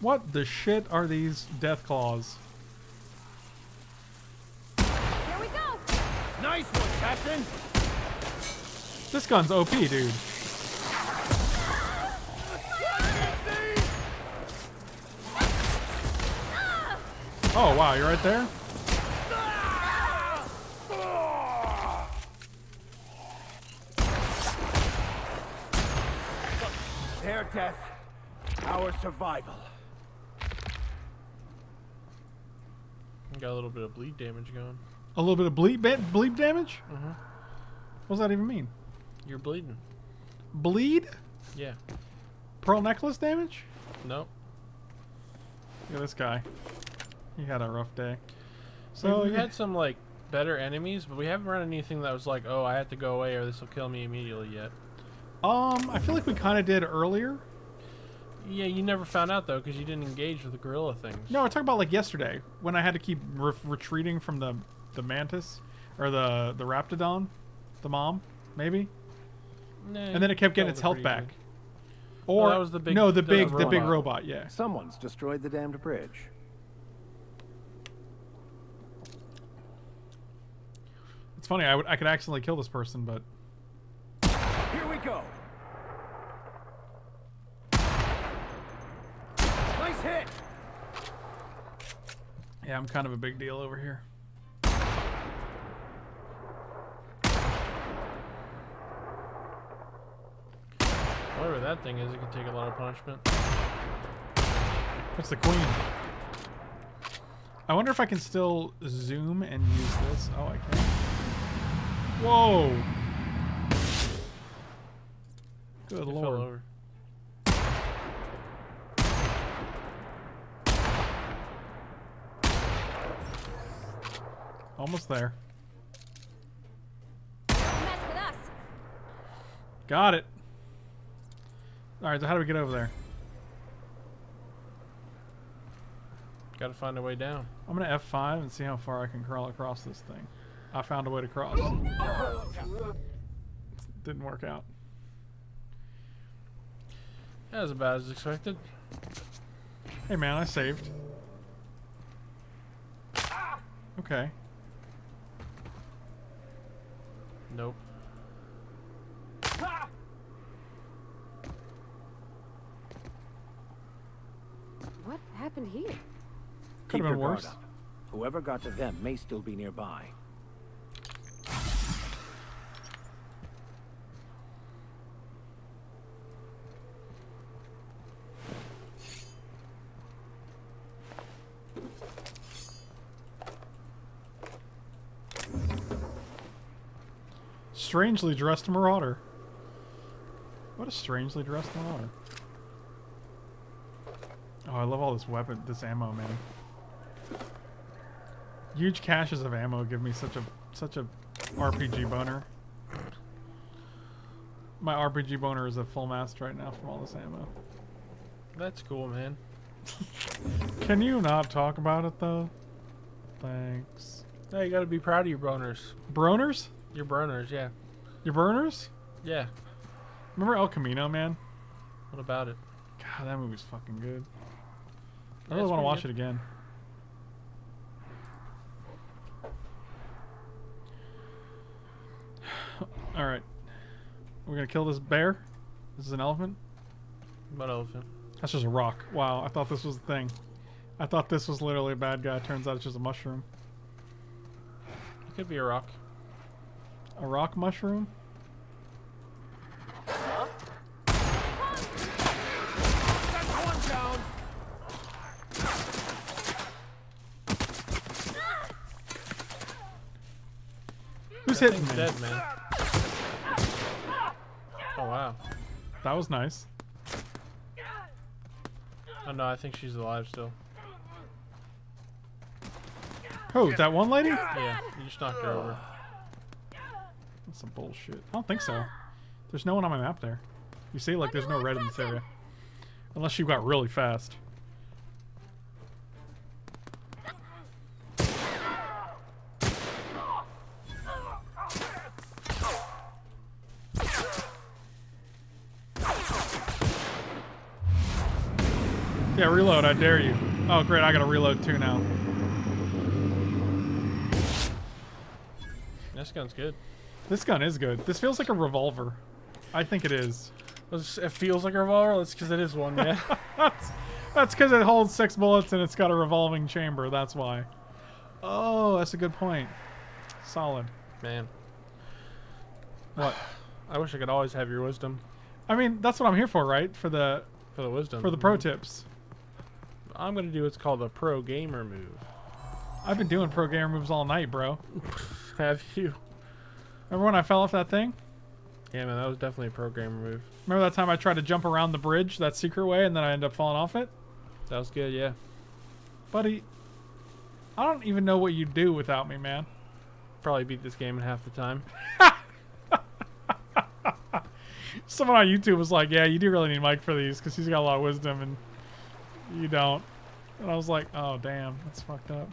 What the shit are these death claws? Nice one, Captain! This gun's OP, dude. Oh wow, you're right there. Their death, our survival. Got a little bit of bleed damage going. A little bit of bleed ba- bleed damage. Mm-hmm. What does that even mean? You're bleeding. Bleed? Yeah. Pearl necklace damage? Nope. Look at this guy. He had a rough day. So So we've yeah. had some like better enemies, but we haven't run anything that was like, oh, I have to go away or this will kill me immediately yet. Um, I feel like we kind of did earlier. Yeah, you never found out though because you didn't engage with the gorilla things. No, we're talking about like yesterday when I had to keep re- retreating from the the mantis or the the raptidon, the mom, maybe. Nah, and then it kept getting its health back. good. Or Oh, that was the big- no, the the big the big robot. robot. Yeah. Someone's destroyed the damned bridge. It's funny. I would I could accidentally kill this person, but Here we go. Nice hit. yeah, I'm kind of a big deal over here. Whatever that thing is, it can take a lot of punishment. What's the queen? I wonder if I can still zoom and use this. Oh, I can. Whoa! Good It lord. over. Almost there. Mess with us. Got it. All right, so how do we get over there? Got to find a way down. I'm gonna F5 and see how far I can crawl across this thing. I found a way to cross. Didn't work out. That was about as expected. Hey man, I saved. Okay. Nope. What happened here? Could Keep have been your guard worse. up. Whoever got to them may still be nearby. Strangely dressed marauder. What a strangely dressed marauder. Oh, I love all this weapon, this ammo, man. Huge caches of ammo give me such a such a RPG boner. My RPG boner is at full mast right now from all this ammo. That's cool, man. Can you not talk about it though? Thanks. No, you got to be proud of your boners. Broners? Your burners, yeah. Your burners? Yeah. Remember El Camino, man? What about it? God, that movie's fucking good. I Yeah, really want to watch good. it again. All right, we're gonna kill this bear. This is an elephant. What elephant? That's just a rock. Wow, I thought this was the thing. I thought this was literally a bad guy. Turns out it's just a mushroom. It could be a rock. A rock mushroom? Who's That hitting me? dead, man. Oh wow. That was nice. Oh no, I think she's alive still. Who? That one lady? Yeah, you just knocked her over. That's some bullshit. I don't think so. There's no one on my map there. You see, like, there's no red in this area. Unless you got really fast. Yeah, reload. I dare you. Oh, great. I gotta reload too now. This gun's good. This gun is good. This feels like a revolver. I think it is. It feels like a revolver. That's because it is one. Yeah. that's because it holds six bullets and it's got a revolving chamber. That's why. Oh, that's a good point. Solid. Man. What? I wish I could always have your wisdom. I mean, that's what I'm here for, right? For the For the wisdom. for the mm-hmm. pro tips. I'm gonna do what's called a pro gamer move. I've been doing pro gamer moves all night, bro. Have you? Remember when I fell off that thing? Yeah, man, that was definitely a pro gamer move. Remember that time I tried to jump around the bridge that secret way and then I ended up falling off it? That was good, yeah. Buddy, I don't even know what you'd do without me, man. Probably beat this game in half the time. Someone on YouTube was like, "Yeah, you do really need Mike for these because he's got a lot of wisdom and you don't." And I was like, "Oh, damn, that's fucked up."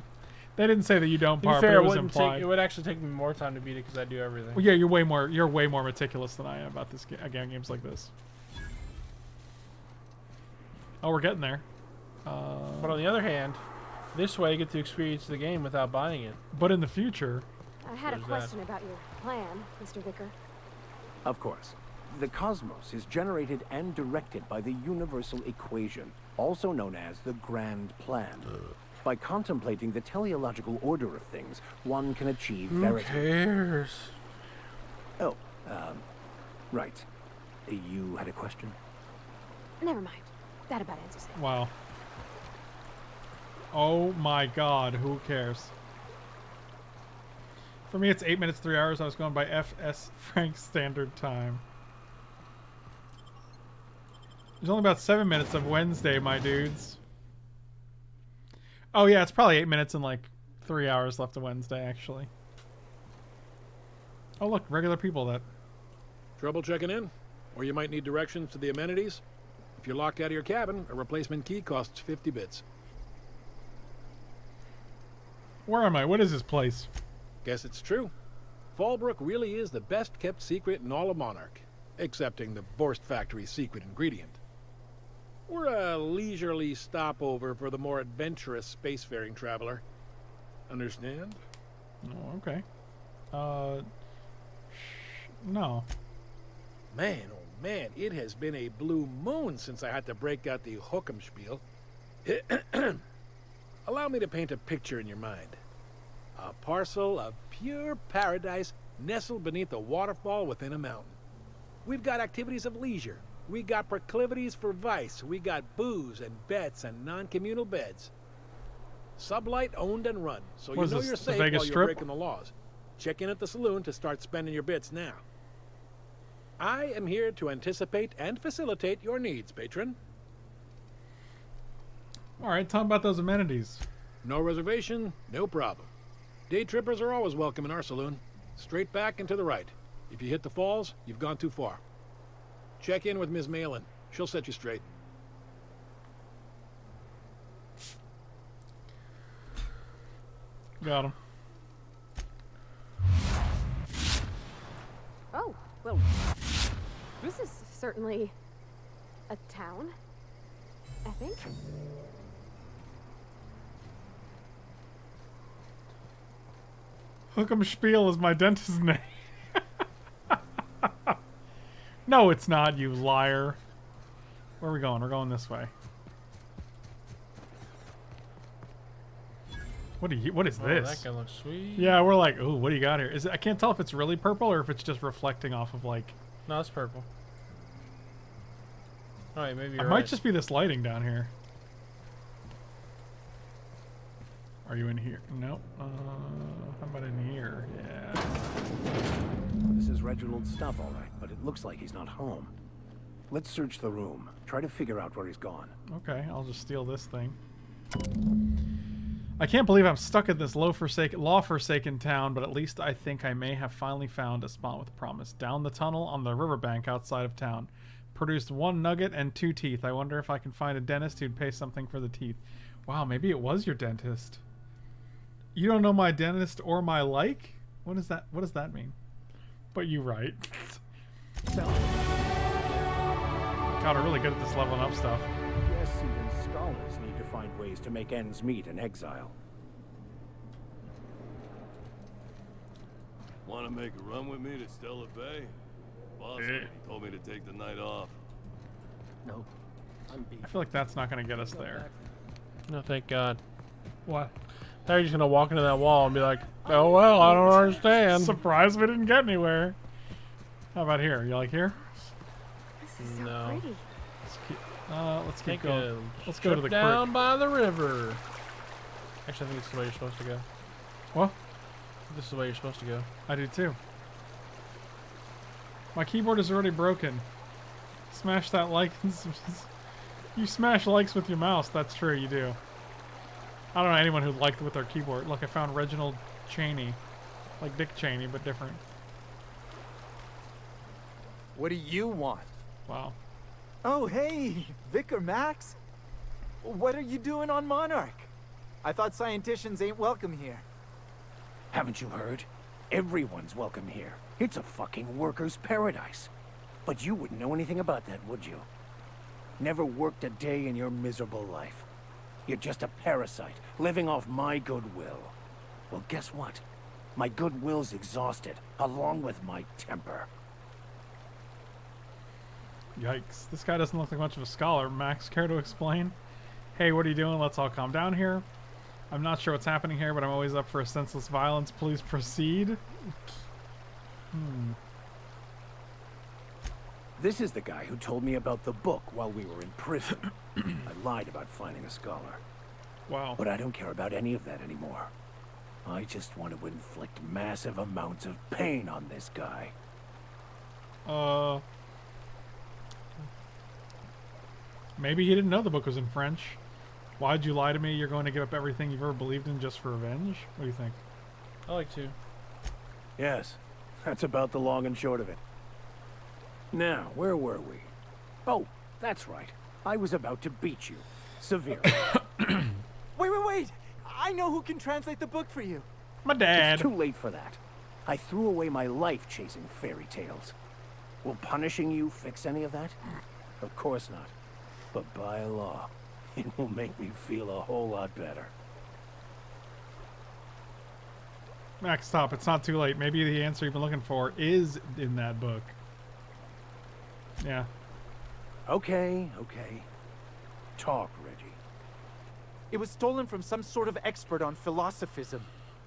They didn't say that you don't To be part, fair, but it, it was wouldn't implied. take, it would actually take me more time to beat it because I do everything. Well, yeah, you're way more you're way more meticulous than I am about this game, again games like this. Oh, we're getting there. Uh, But on the other hand, this way you get to experience the game without buying it. but in the future, I had a There's that. question about your plan, Mr. Vicker. Of course. The cosmos is generated and directed by the universal equation, also known as the Grand Plan. By contemplating the teleological order of things, one can achieve Who verity. cares? Oh, um, right. You had a question? Never mind. That about answers it. wow. Oh my God, who cares? For me, it's eight minutes, three hours. I was going by FS Frank Standard Time. There's only about seven minutes of Wednesday, my dudes. Oh yeah, it's probably eight minutes and like three hours left of Wednesday, actually. Oh look, regular people that. Trouble checking in? Or you might need directions to the amenities? If you're locked out of your cabin, a replacement key costs 50 bits. Where am I? What is this place? Guess it's true. Fallbrook really is the best kept secret in all of Monarch, excepting the Boarst Factory secret ingredient. We're a leisurely stopover for the more adventurous spacefaring traveler. Understand? Oh, okay. Uh, sh- no. Man, oh man, it has been a blue moon since I had to break out the Hookem spiel. Allow me to paint a picture in your mind. A parcel of pure paradise nestled beneath a waterfall within a mountain. We've got activities of leisure. We got proclivities for vice. We got booze and bets and non-communal beds. Sublight owned and run, so What you know this, you're safe while you're Strip? breaking the laws. Check in at the saloon to start spending your bits now. I am here to anticipate and facilitate your needs, patron. All right, talk about those amenities. No reservation, no problem. Day trippers are always welcome in our saloon. Straight back and to the right. If you hit the falls, you've gone too far. Check in with Ms. Malin. She'll set you straight. Got him. Oh, well, this is certainly a town, I think. Hook'em Spiel is my dentist's name. No, it's not, you liar. Where are we going? We're going this way. What do you? What is Oh, this? that gun looks sweet. Yeah, we're like, ooh, what do you got here? Is it, I can't tell if it's really purple or if it's just reflecting off of like. No, it's purple. All right, maybe It you're might just be this lighting down here. Are you in here? Nope. Uh, how about in here? Yeah. This is Reginald's stuff, all right, but it looks like he's not home. Let's search the room. Try to figure out where he's gone. Okay, I'll just steal this thing. I can't believe I'm stuck in this law-forsaken town, but at least I think I may have finally found a spot with promise. Down the tunnel on the riverbank outside of town. Produced one nugget and two teeth. I wonder if I can find a dentist who'd pay something for the teeth. Wow, maybe it was your dentist. You don't know my dentist or my like? What does that what does that mean? But you right. God, I'm really good at this leveling up stuff. Yes, even scholars need to find ways to make ends meet in exile. Want to make a run with me to Stellar Bay? Boss Eh. told me to take the night off. No. I'm beat. I feel like that's not going to get us there. No, thank God. What? They're just gonna walk into that wall and be like, "Oh well, I don't understand." Surprised we didn't get anywhere. How about here? You like here? no. Pretty. Let's keep, uh, let's keep going. Let's go to trip the down creek. by the river. Actually, I think it's the way you're supposed to go. What? This is the way you're supposed to go. I do too. My keyboard is already broken. Smash that like. you smash likes with your mouse. That's true. You do. I don't know anyone who liked with their keyboard. Look, I found Reginald Chaney, like Dick Cheney, but different. What do you want? Wow. Oh, hey, Vicar Max. What are you doing on Monarch? I thought scienticians ain't welcome here. Haven't you heard? Everyone's welcome here. It's a fucking worker's paradise. But you wouldn't know anything about that, would you? Never worked a day in your miserable life. You're just a parasite, living off my goodwill. Well, guess what? My goodwill's exhausted, along with my temper. Yikes. This guy doesn't look like much of a scholar. Max, care to explain? Hey, what are you doing? Let's all calm down here. I'm not sure what's happening here, but I'm always up for a senseless violence. Please proceed. Hmm. This is the guy who told me about the book while we were in prison. I lied about finding a scholar. Wow. But I don't care about any of that anymore. I just want to inflict massive amounts of pain on this guy. Uh. Maybe he didn't know the book was in French. Why'd you lie to me? You're going to give up everything you've ever believed in just for revenge? What do you think? I like to. Yes, that's about the long and short of it. Now, where were we? Oh, that's right. I was about to beat you. Severely. Wait, wait, wait! I know who can translate the book for you. My dad. It's too late for that. I threw away my life chasing fairy tales. Will punishing you fix any of that? Of course not. But by law, it will make me feel a whole lot better. Max, stop. It's not too late. Maybe the answer you've been looking for is in that book. Yeah. Okay, okay. Talk, Reggie. It was stolen from some sort of expert on philosophism.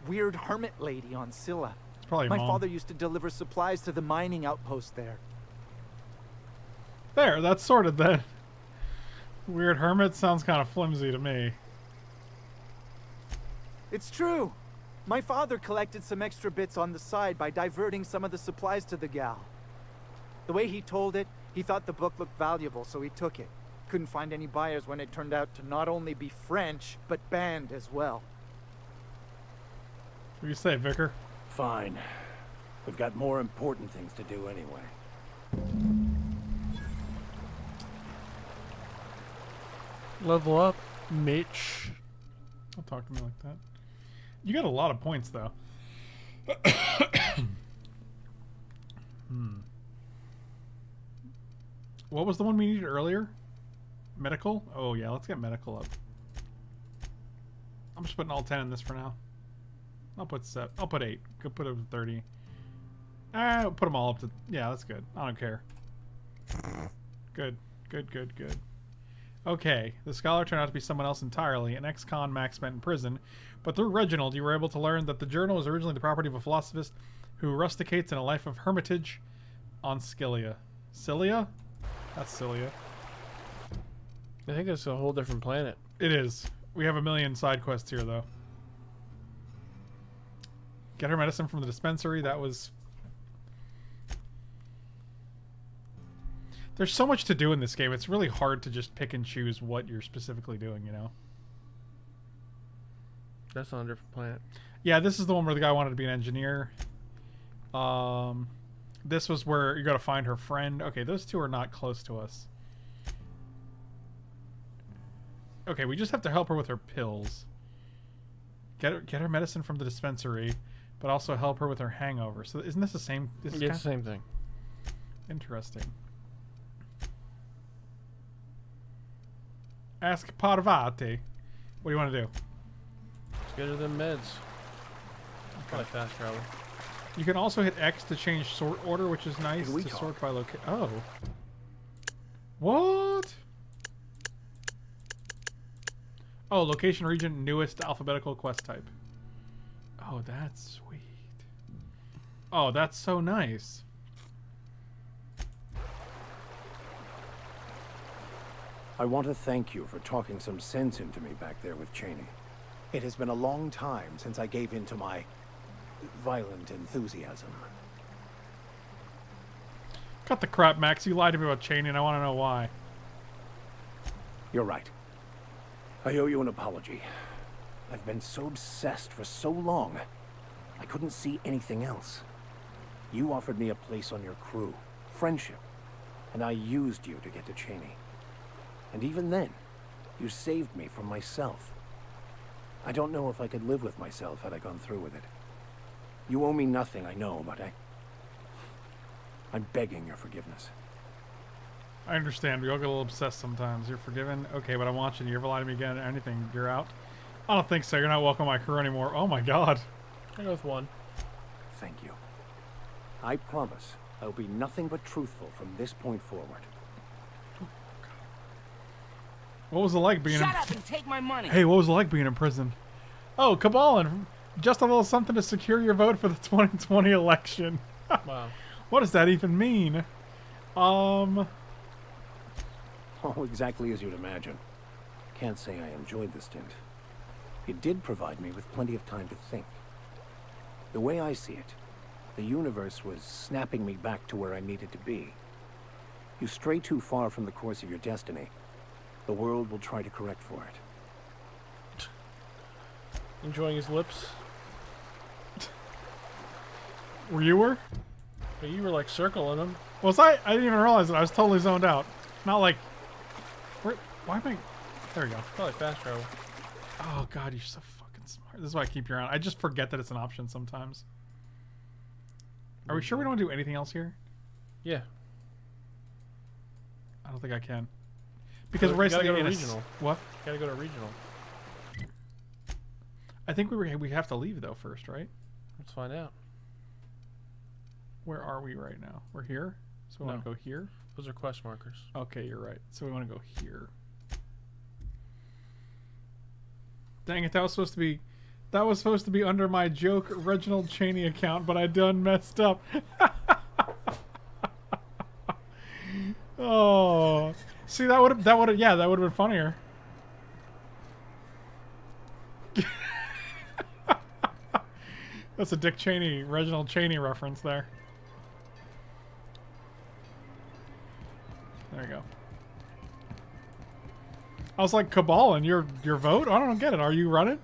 Weird hermit lady on Scylla. It's probably My mom. father used to deliver supplies to the mining outpost there. There, that's sorted then. Weird hermit sounds kind of flimsy to me. It's true. My father collected some extra bits on the side by diverting some of the supplies to the gal. The way he told it, he thought the book looked valuable, so he took it. Couldn't find any buyers when it turned out to not only be French, but banned as well. What do you say, Vicar? Fine. We've got more important things to do anyway. Level up, Mitch. Don't talk to me like that. You got a lot of points, though. hmm. What was the one we needed earlier? Medical? Oh, yeah, let's get medical up. I'm just putting all 10 in this for now. I'll put set. I'll put 8. Could put it at 30. Ah, put them all up to... Yeah, that's good. I don't care. Good. Good, good, good. Okay, the scholar turned out to be someone else entirely, an ex-con Max spent in prison, but through Reginald you were able to learn that the journal was originally the property of a philosophist who rusticates in a life of hermitage on Scylla. Scylla? That's Scylla. I think it's a whole different planet. It is. We have a million side quests here, though. Get her medicine from the dispensary. That was... There's so much to do in this game. It's really hard to just pick and choose what you're specifically doing, you know? That's on a different planet. Yeah, this is the one where the guy wanted to be an engineer. Um, this was where you got to find her friend. Okay, those two are not close to us. Okay, we just have to help her with her pills. Get her, get her medicine from the dispensary, but also help her with her hangover. So isn't this the same? This it's the same thing. Interesting. Ask Parvati. What do you want to do? Let's get her them meds. Probably fast travel. You can also hit X to change sort order, which is nice we to talk? sort by location. Oh. What? Oh, location, region, newest alphabetical quest type. Oh, that's sweet. Oh, that's so nice. I want to thank you for talking some sense into me back there with Chaney. It has been a long time since I gave in to my violent enthusiasm. Cut the crap, Max. You lied to me about Chaney, and I want to know why. You're right. I owe you an apology. I've been so obsessed for so long, I couldn't see anything else. You offered me a place on your crew, friendship, and I used you to get to Chaney. And even then, you saved me from myself. I don't know if I could live with myself had I gone through with it. You owe me nothing, I know, but I... I'm begging your forgiveness. I understand. We all get a little obsessed sometimes. You're forgiven? Okay, but I'm watching. You ever lie to me again? Or anything? You're out? I don't think so. You're not welcome on my crew anymore. Oh my god. I go with one. Thank you. I promise I'll be nothing but truthful from this point forward. What was it like being Shut in... up and take my money. Hey, what was it like being in prison? Oh, Cabalin, just a little something to secure your vote for the 2020 election. Wow. What does that even mean? Um, Oh, exactly as you'd imagine. Can't say I enjoyed the stint. It did provide me with plenty of time to think. The way I see it, the universe was snapping me back to where I needed to be. You stray too far from the course of your destiny, the world will try to correct for it. Enjoying his lips. where you were? But you were like circling him. Was I? I didn't even realize it. I was totally zoned out. Not like... Where, why am I... There we go. Probably fast travel. Oh god, you're so fucking smart. This is why I keep you around. I just forget that it's an option sometimes. Are we sure we mm-hmm. don't do anything else here? Yeah. I don't think I can. Because we're gotta basically go to in a s- regional. What? Gotta go to regional. I think we were, we have to leave though first, right? Let's find out. Where are we right now? We're here. So we want to go here. Those are quest markers. Okay, you're right. So we want to go here. Dang it! That was supposed to be, that was supposed to be under my joke Reginald Chaney account, but I done messed up. oh, see that would have that would yeah that would have been funnier. That's a Dick Cheney, Reginald Chaney reference there. There you go. I was like, Cabal, and your your vote? I don't get it. Are you running?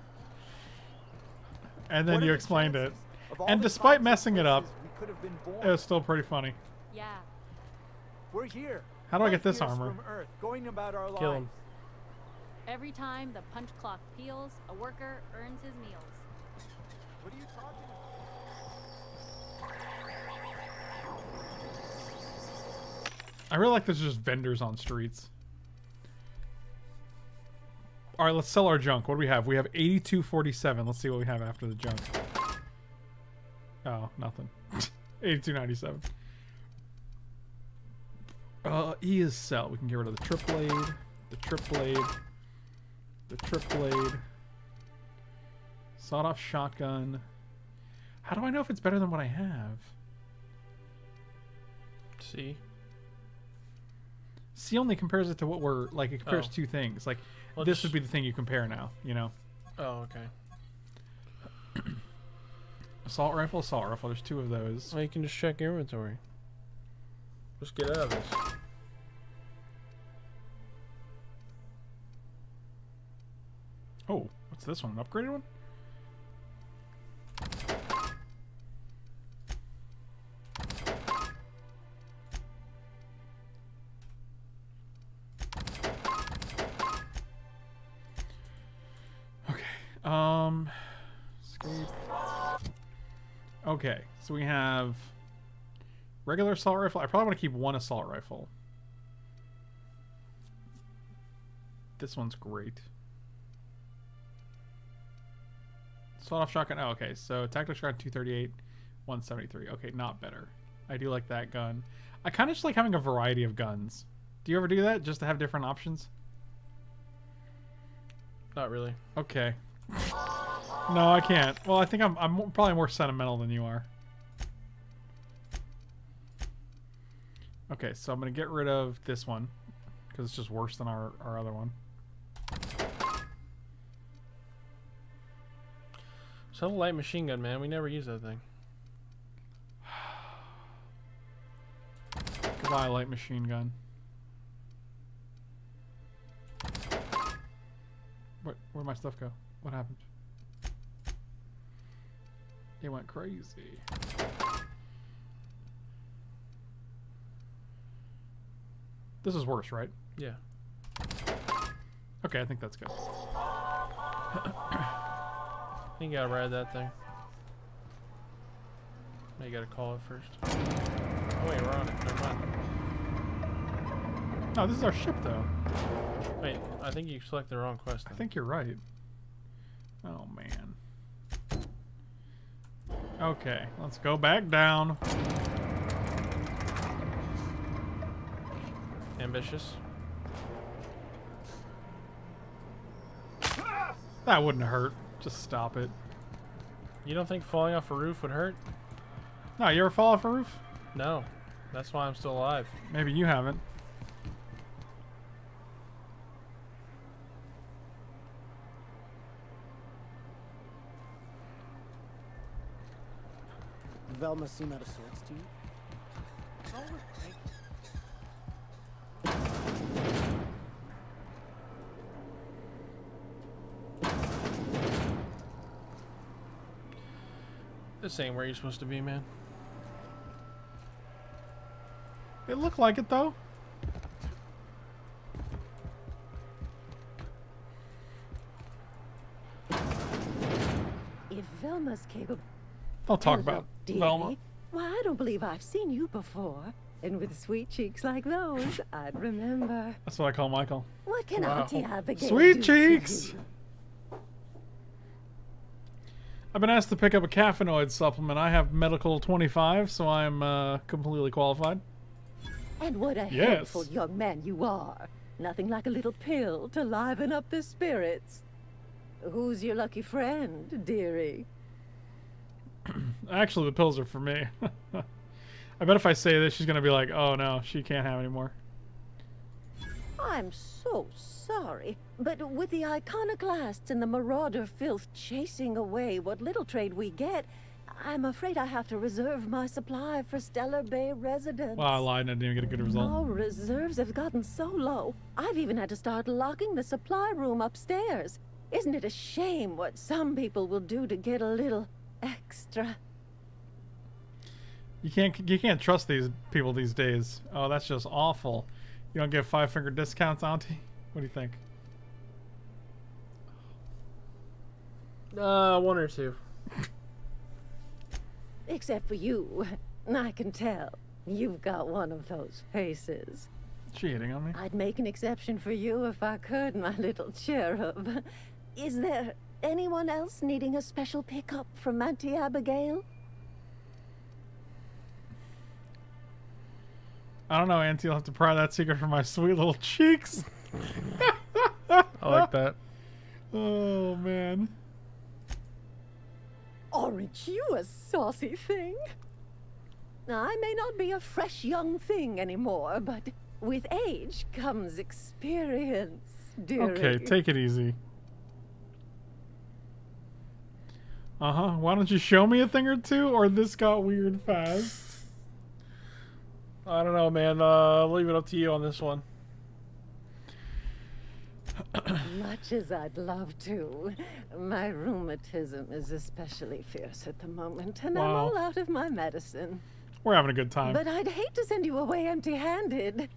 And then What you the explained it. chances of all And despite times messing it up, we could have been born? it was still pretty funny. Yeah. We're here. How do I get this armor? From Earth, going about our Kill him. Every time the punch clock peals, a worker earns his meals. What are you talking about? I really like there's just vendors on streets. All right, let's sell our junk. What do we have? We have 8247. Let's see what we have after the junk. Oh, nothing. 8297. Uh, E is sell. We can get rid of the trip blade, the trip blade, the trip blade, sawed off shotgun. How do I know if it's better than what I have? See. C only compares it to what we're like. It compares Oh. two things. Like Well, this would be the thing you compare now. You know, Oh, okay. assault rifle, assault rifle. There's two of those. Well, you can just check inventory. Just get out of this. Oh, what's this one? An upgraded one? Okay. Um. Escape. Okay, so we have regular assault rifle. I probably want to keep one assault rifle. This one's great. Sawed off shotgun. Oh, okay. So tactical shotgun 238, 173. Okay, not better. I do like that gun. I kind of just like having a variety of guns. Do you ever do that just to have different options? Not really. Okay. No, I can't. Well, I think I'm, I'm probably more sentimental than you are. Okay, so I'm going to get rid of this one because it's just worse than our, our other one. So the light machine gun, man. We never use that thing. Goodbye, light machine gun. What? Where'd my stuff go? What happened? It went crazy. This is worse, right? Yeah. Okay, I think that's good. I think you gotta ride that thing. Now you gotta call it first. Oh wait, we're on it. Never mind. No, this is our ship, though. Wait, I think you selected the wrong quest. I think you're right. Oh, man. Okay, let's go back down. Ambitious. That wouldn't hurt. Just stop it. You don't think falling off a roof would hurt? No, you ever fall off a roof? No. That's why I'm still alive. Maybe you haven't. Velma seem out of sorts to you? This ain't where you're supposed to be, man. It looked like it, though. If Velma's capable. Don't talk Hello, about dearie. Velma. Why, I don't believe I've seen you before. And with sweet cheeks like those, I'd remember. That's what I call Michael. What can Wow. Auntie Abigail Sweet cheeks! I've been asked to pick up a caffeinoid supplement. I have medical 25, so I'm uh, completely qualified. And what a Yes. helpful young man you are. Nothing like a little pill to liven up the spirits. Who's your lucky friend, dearie? Actually, the pills are for me. I bet if I say this, she's gonna be like, "Oh no, she can't have any more." I'm so sorry, but with the iconoclasts and the marauder filth chasing away what little trade we get, I'm afraid I have to reserve my supply for Stellar Bay residents. Well, I lied and I didn't even get a good result. Our reserves have gotten so low, I've even had to start locking the supply room upstairs. Isn't it a shame what some people will do to get a little extra? You can't you can't trust these people these days. Oh, that's just awful. You don't get five finger discounts, Auntie. What do you think? Uh, one or two. Except for you. I can tell. You've got one of those faces. She hitting on me? I'd make an exception for you if I could, my little cherub. Is there anyone else needing a special pickup from Auntie Abigail? I don't know, Auntie. You'll have to pry that secret from my sweet little cheeks. I like that. Oh man. Aren't you a saucy thing? I may not be a fresh young thing anymore, but with age comes experience, dearie. Okay, take it easy. Uh huh. Why don't you show me a thing or two, or this got weird fast? I don't know, man. Uh, I'll leave it up to you on this one. Much as I'd love to, my rheumatism is especially fierce at the moment, and I'm all out of my medicine. We're having a good time. But I'd hate to send you away empty-handed.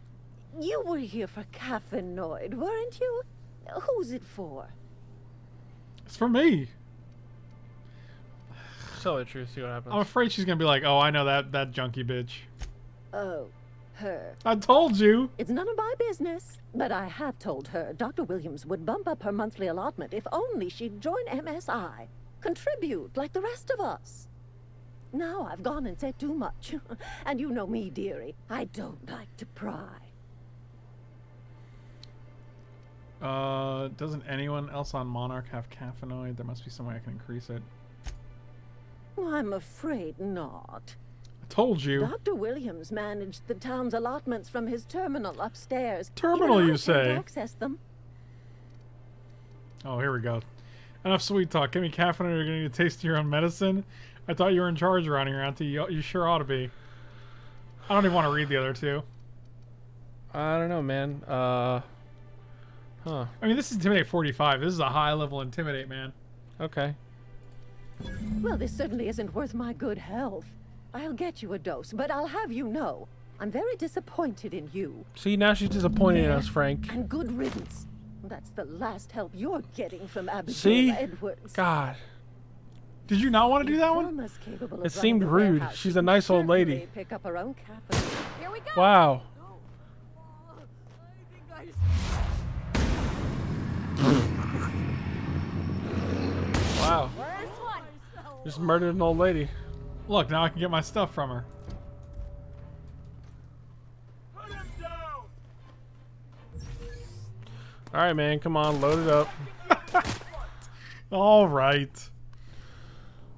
You were here for caffeinoid, weren't you? Who's it for? It's for me. Tell the truth. See what happens. I'm afraid she's gonna be like, "Oh, I know that that junkie bitch." Oh, her. I told you. It's none of my business, but I have told her Dr. Williams would bump up her monthly allotment if only she'd join MSI. Contribute like the rest of us. Now I've gone and said too much. and you know me, dearie. I don't like to pry. Uh, doesn't anyone else on Monarch have caffeinoid? There must be some way I can increase it. I'm afraid not. I told you. Dr. Williams managed the town's allotments from his terminal upstairs. Terminal, Even you say? access them. Oh, here we go. Enough sweet talk. Give me caffeine or you're going to need a taste of your own medicine. I thought you were in charge around here, Auntie. You, you sure ought to be. I don't even want to read the other two. I don't know, man. Uh, huh. I mean, this is Intimidate 45. This is a high level Intimidate, man. Okay. Well, this certainly isn't worth my good health. I'll get you a dose, but I'll have you know, I'm very disappointed in you. See, now she's disappointed in us, Frank. And good riddance. That's the last help you're getting from Abigail See? Edwards. God. Did you not want to do that one? Firm as capable of It seemed rude. She's she a nice old lady. Pick up her own. Here we go. Wow. Wow. Just murdered an old lady. Look, now I can get my stuff from her. All right, man. Come on, load it up. All right.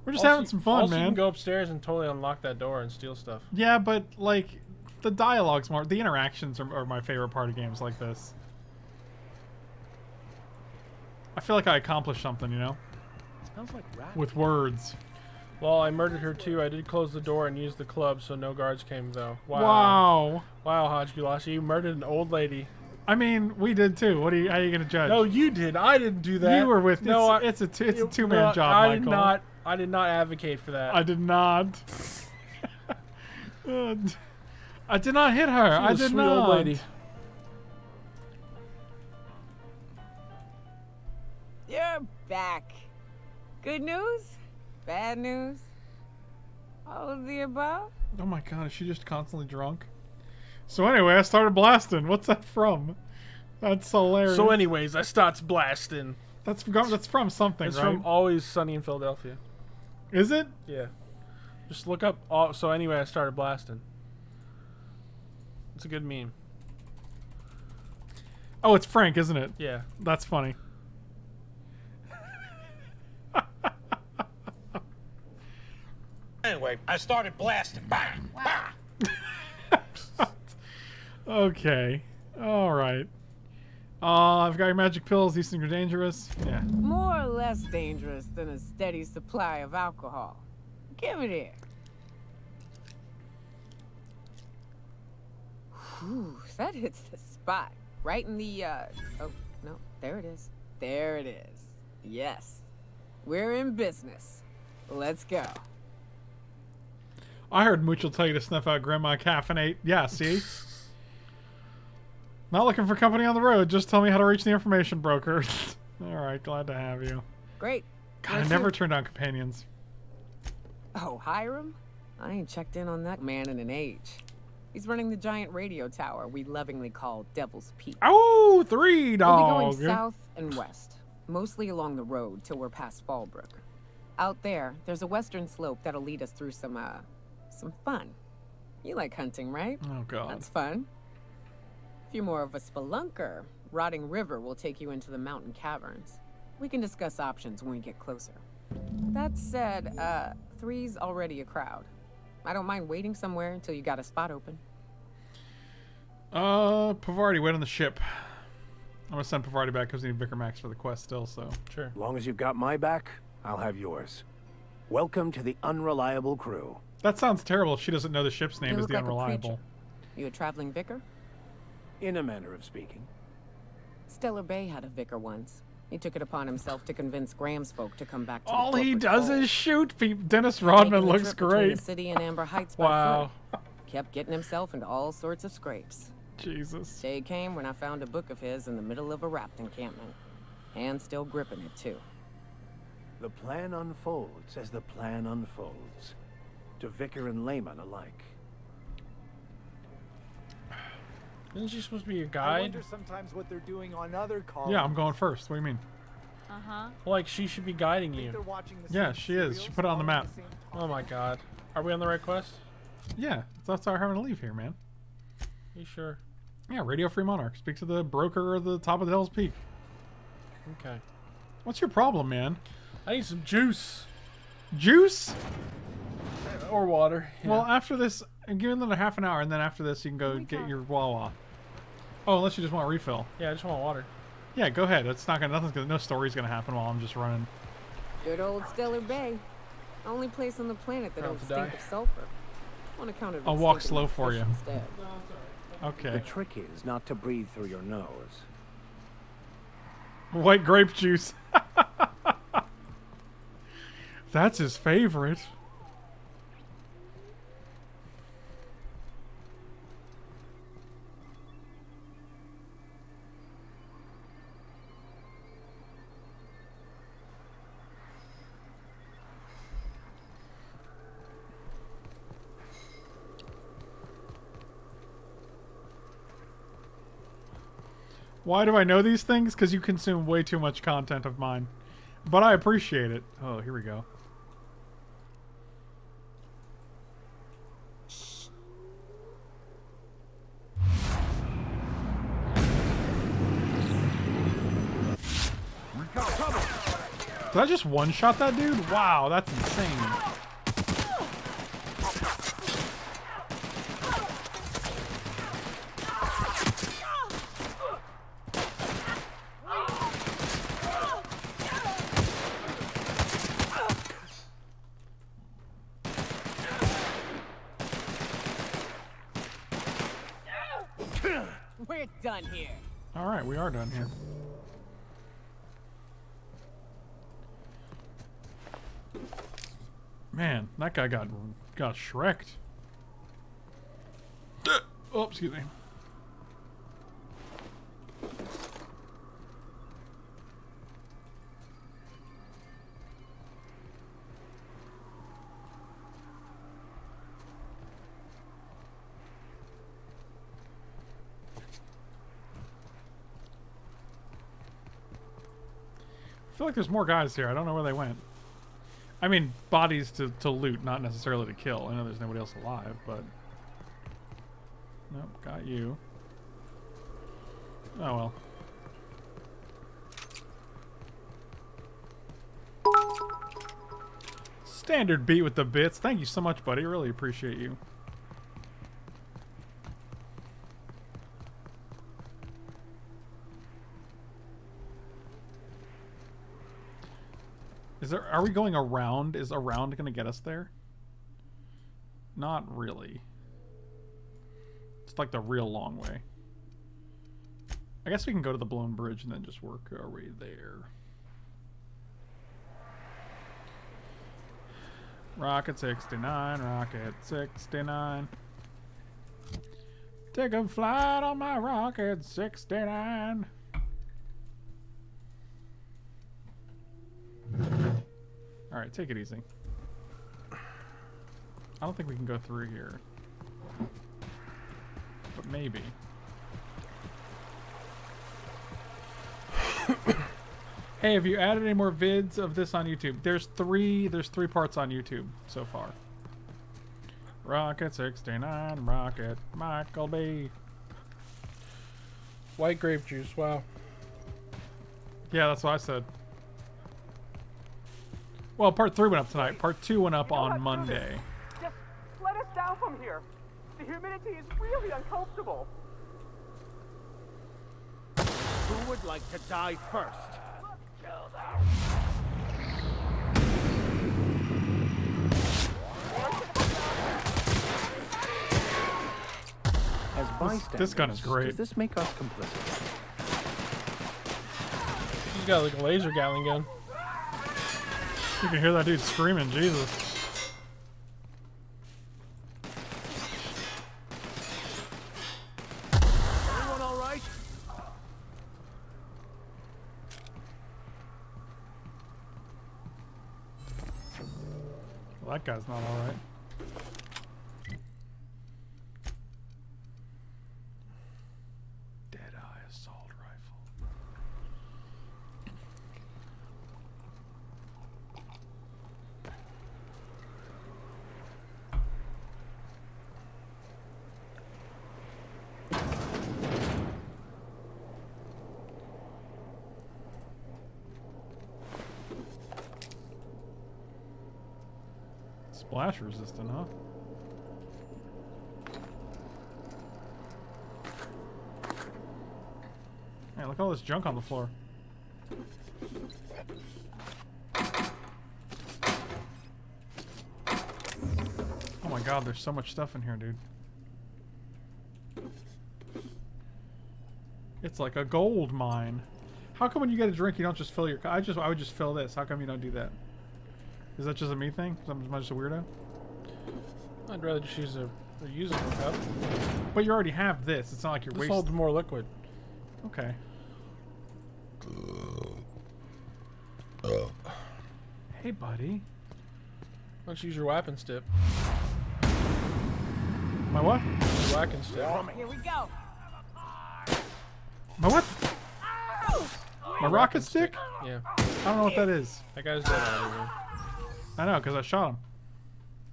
We're just Also- having some fun, also You can go upstairs and totally unlock that door and steal stuff. Yeah, but like the dialogue's more the interactions are, are my favorite part of games like this. I feel like I accomplished something, you know, Smells like rat. with words. Well, I murdered her too. I did close the door and use the club, so no guards came though. Wow. Wow. Wow, Hodge Gulashi, you murdered an old lady. I mean, we did too. What are you? How are you gonna judge? No, you did. I didn't do that. You were with. No, I- it's, it's a two, it's a two man no, job, I Michael. did not. I did not advocate for that. I did not. I did not hit her. She I was a did sweet not. old lady. You're back. Good news? Bad news? All of the above? Oh my god, is she just constantly drunk? So anyway, I started blasting. What's that from? That's hilarious. So, anyways, I starts blasting. That's from, that's from something, It's right? from Always Sunny in Philadelphia. Is it? Yeah. Just look up. All, so anyway, I started blasting. It's a good meme. Oh, it's Frank, isn't it? Yeah. That's funny. Anyway, I started blasting. Bang! Bang! Okay. All right. Uh, I've got your magic pills. These things are dangerous. Yeah. More or less dangerous than a steady supply of alcohol. Give it here. Whew, that hits the spot. Right in the, uh, oh, no, there it is. There it is. Yes. We're in business. Let's go. I heard Mooch will tell you to snuff out Grandma Caffeinate. Yeah, see? Not looking for company on the road. Just tell me how to reach the information broker. All right, glad to have you. Great. God, I never your- turn down companions. Oh, Hiram? I ain't checked in on that man in an age. He's running the giant radio tower we lovingly call Devil's Peak. Oh, three dogs. We'll be going south and west, mostly along the road till we're past Fallbrook. Out there, there's a western slope that'll lead us through some, uh, some fun. You like hunting, right? Oh, God. That's fun. If you're more of a spelunker, Rotting River will take you into the mountain caverns. We can discuss options when we get closer. That said, uh, three's already a crowd. I don't mind waiting somewhere until you got a spot open. Uh, Parvati, wait on the ship. I'm gonna send Parvati back because we need Vicar Max for the quest still. So sure. As long as you've got my back, I'll have yours. Welcome to the unreliable crew. That sounds terrible. If she doesn't know the ship's name You is the like unreliable. preacher. You a traveling vicar? In a manner of speaking. Stellar Bay had a vicar once. He took it upon himself to convince Graham's folk to come back to the All he does fold. is shoot people. Dennis Rodman looks great. The city and Amber Heights Wow. foot. Kept getting himself into all sorts of scrapes. Jesus. Day came when I found a book of his in the middle of a raft encampment. And still gripping it, too. The plan unfolds as the plan unfolds. To vicar and layman alike. Isn't she supposed to be a your I wonder sometimes what they're doing on other calls. Yeah, I'm going first. What do you mean? Uh huh. Like she should be guiding you. Yeah, she is. She put it on the map. Oh my god. Are we on the right quest? Yeah, that's why we're having to leave here, man. You sure? Yeah, Radio Free Monarch. Speak to the broker at the top of the Hell's Peak. Okay. What's your problem, man? I need some juice. Juice? Or water. you Well, know. after this, give it another half an hour, and then after this, you can go get your Wawa. Oh, unless you just want a refill. Yeah, I just want water. Yeah, go ahead. It's not gonna. Nothing's gonna. No story's gonna happen while I'm just running. Good old Stellar Bay. Only place on the planet that About don't stink of sulfur. On account of I'll walk slow for you. Instead. Okay. The trick is not to breathe through your nose. White grape juice. That's his favorite. Why do I know these things? Because you consume way too much content of mine. But I appreciate it. Oh, here we go. Did I just one-shot that dude? Wow, that's insane. We're done here. All right, we are done here. Man, that guy got got shreked. Oh, excuse me. I feel like there's more guys here. I don't know where they went. I mean, bodies to, to loot, not necessarily to kill. I know there's nobody else alive, but... Nope, got you. Oh well. Standard beat with the bits. Thank you so much, buddy. Really appreciate you. Are we going around? Is around gonna get us there? Not really. It's like the real long way. I guess we can go to the blown bridge and then just work our way there. Rocket 69, Rocket 69. Take a flight on my Rocket 69. Alright, take it easy. I don't think we can go through here. But maybe. hey, have you added any more vids of this on YouTube? There's three there's three parts on YouTube so far. Rocket 69, Rocket, Michael B. White grape juice, wow. Yeah, that's what I said. Well, part three went up tonight. Part two went up on Monday. Just let us down from here. The humidity is really uncomfortable. Who would like to die first? As bystanders, this gun is great. Does this make us complicit? He's got like a laser Gatling gun. You can hear that dude screaming, Jesus. Everyone all right? That guy's not alright. Deadeye assault rifle. Splash resistant, huh? Hey, look at all this junk on the floor. Oh my god, there's so much stuff in here, dude. It's like a gold mine. How come when you get a drink you don't just fill your I just I would just fill this. How come you don't do that? Is that just a me thing? 'Cause I'm just a weirdo? I'd rather just use a reusable cup. But you already have this. It's not like you're This wasting. holds more liquid. Okay. Hey, buddy. Why don't you use your weapon stick. My what? Your whacking stick. Oh, here we go. My what? My rocket stick? Yeah. I don't know what that is. That guy's dead already. I know, because I shot him.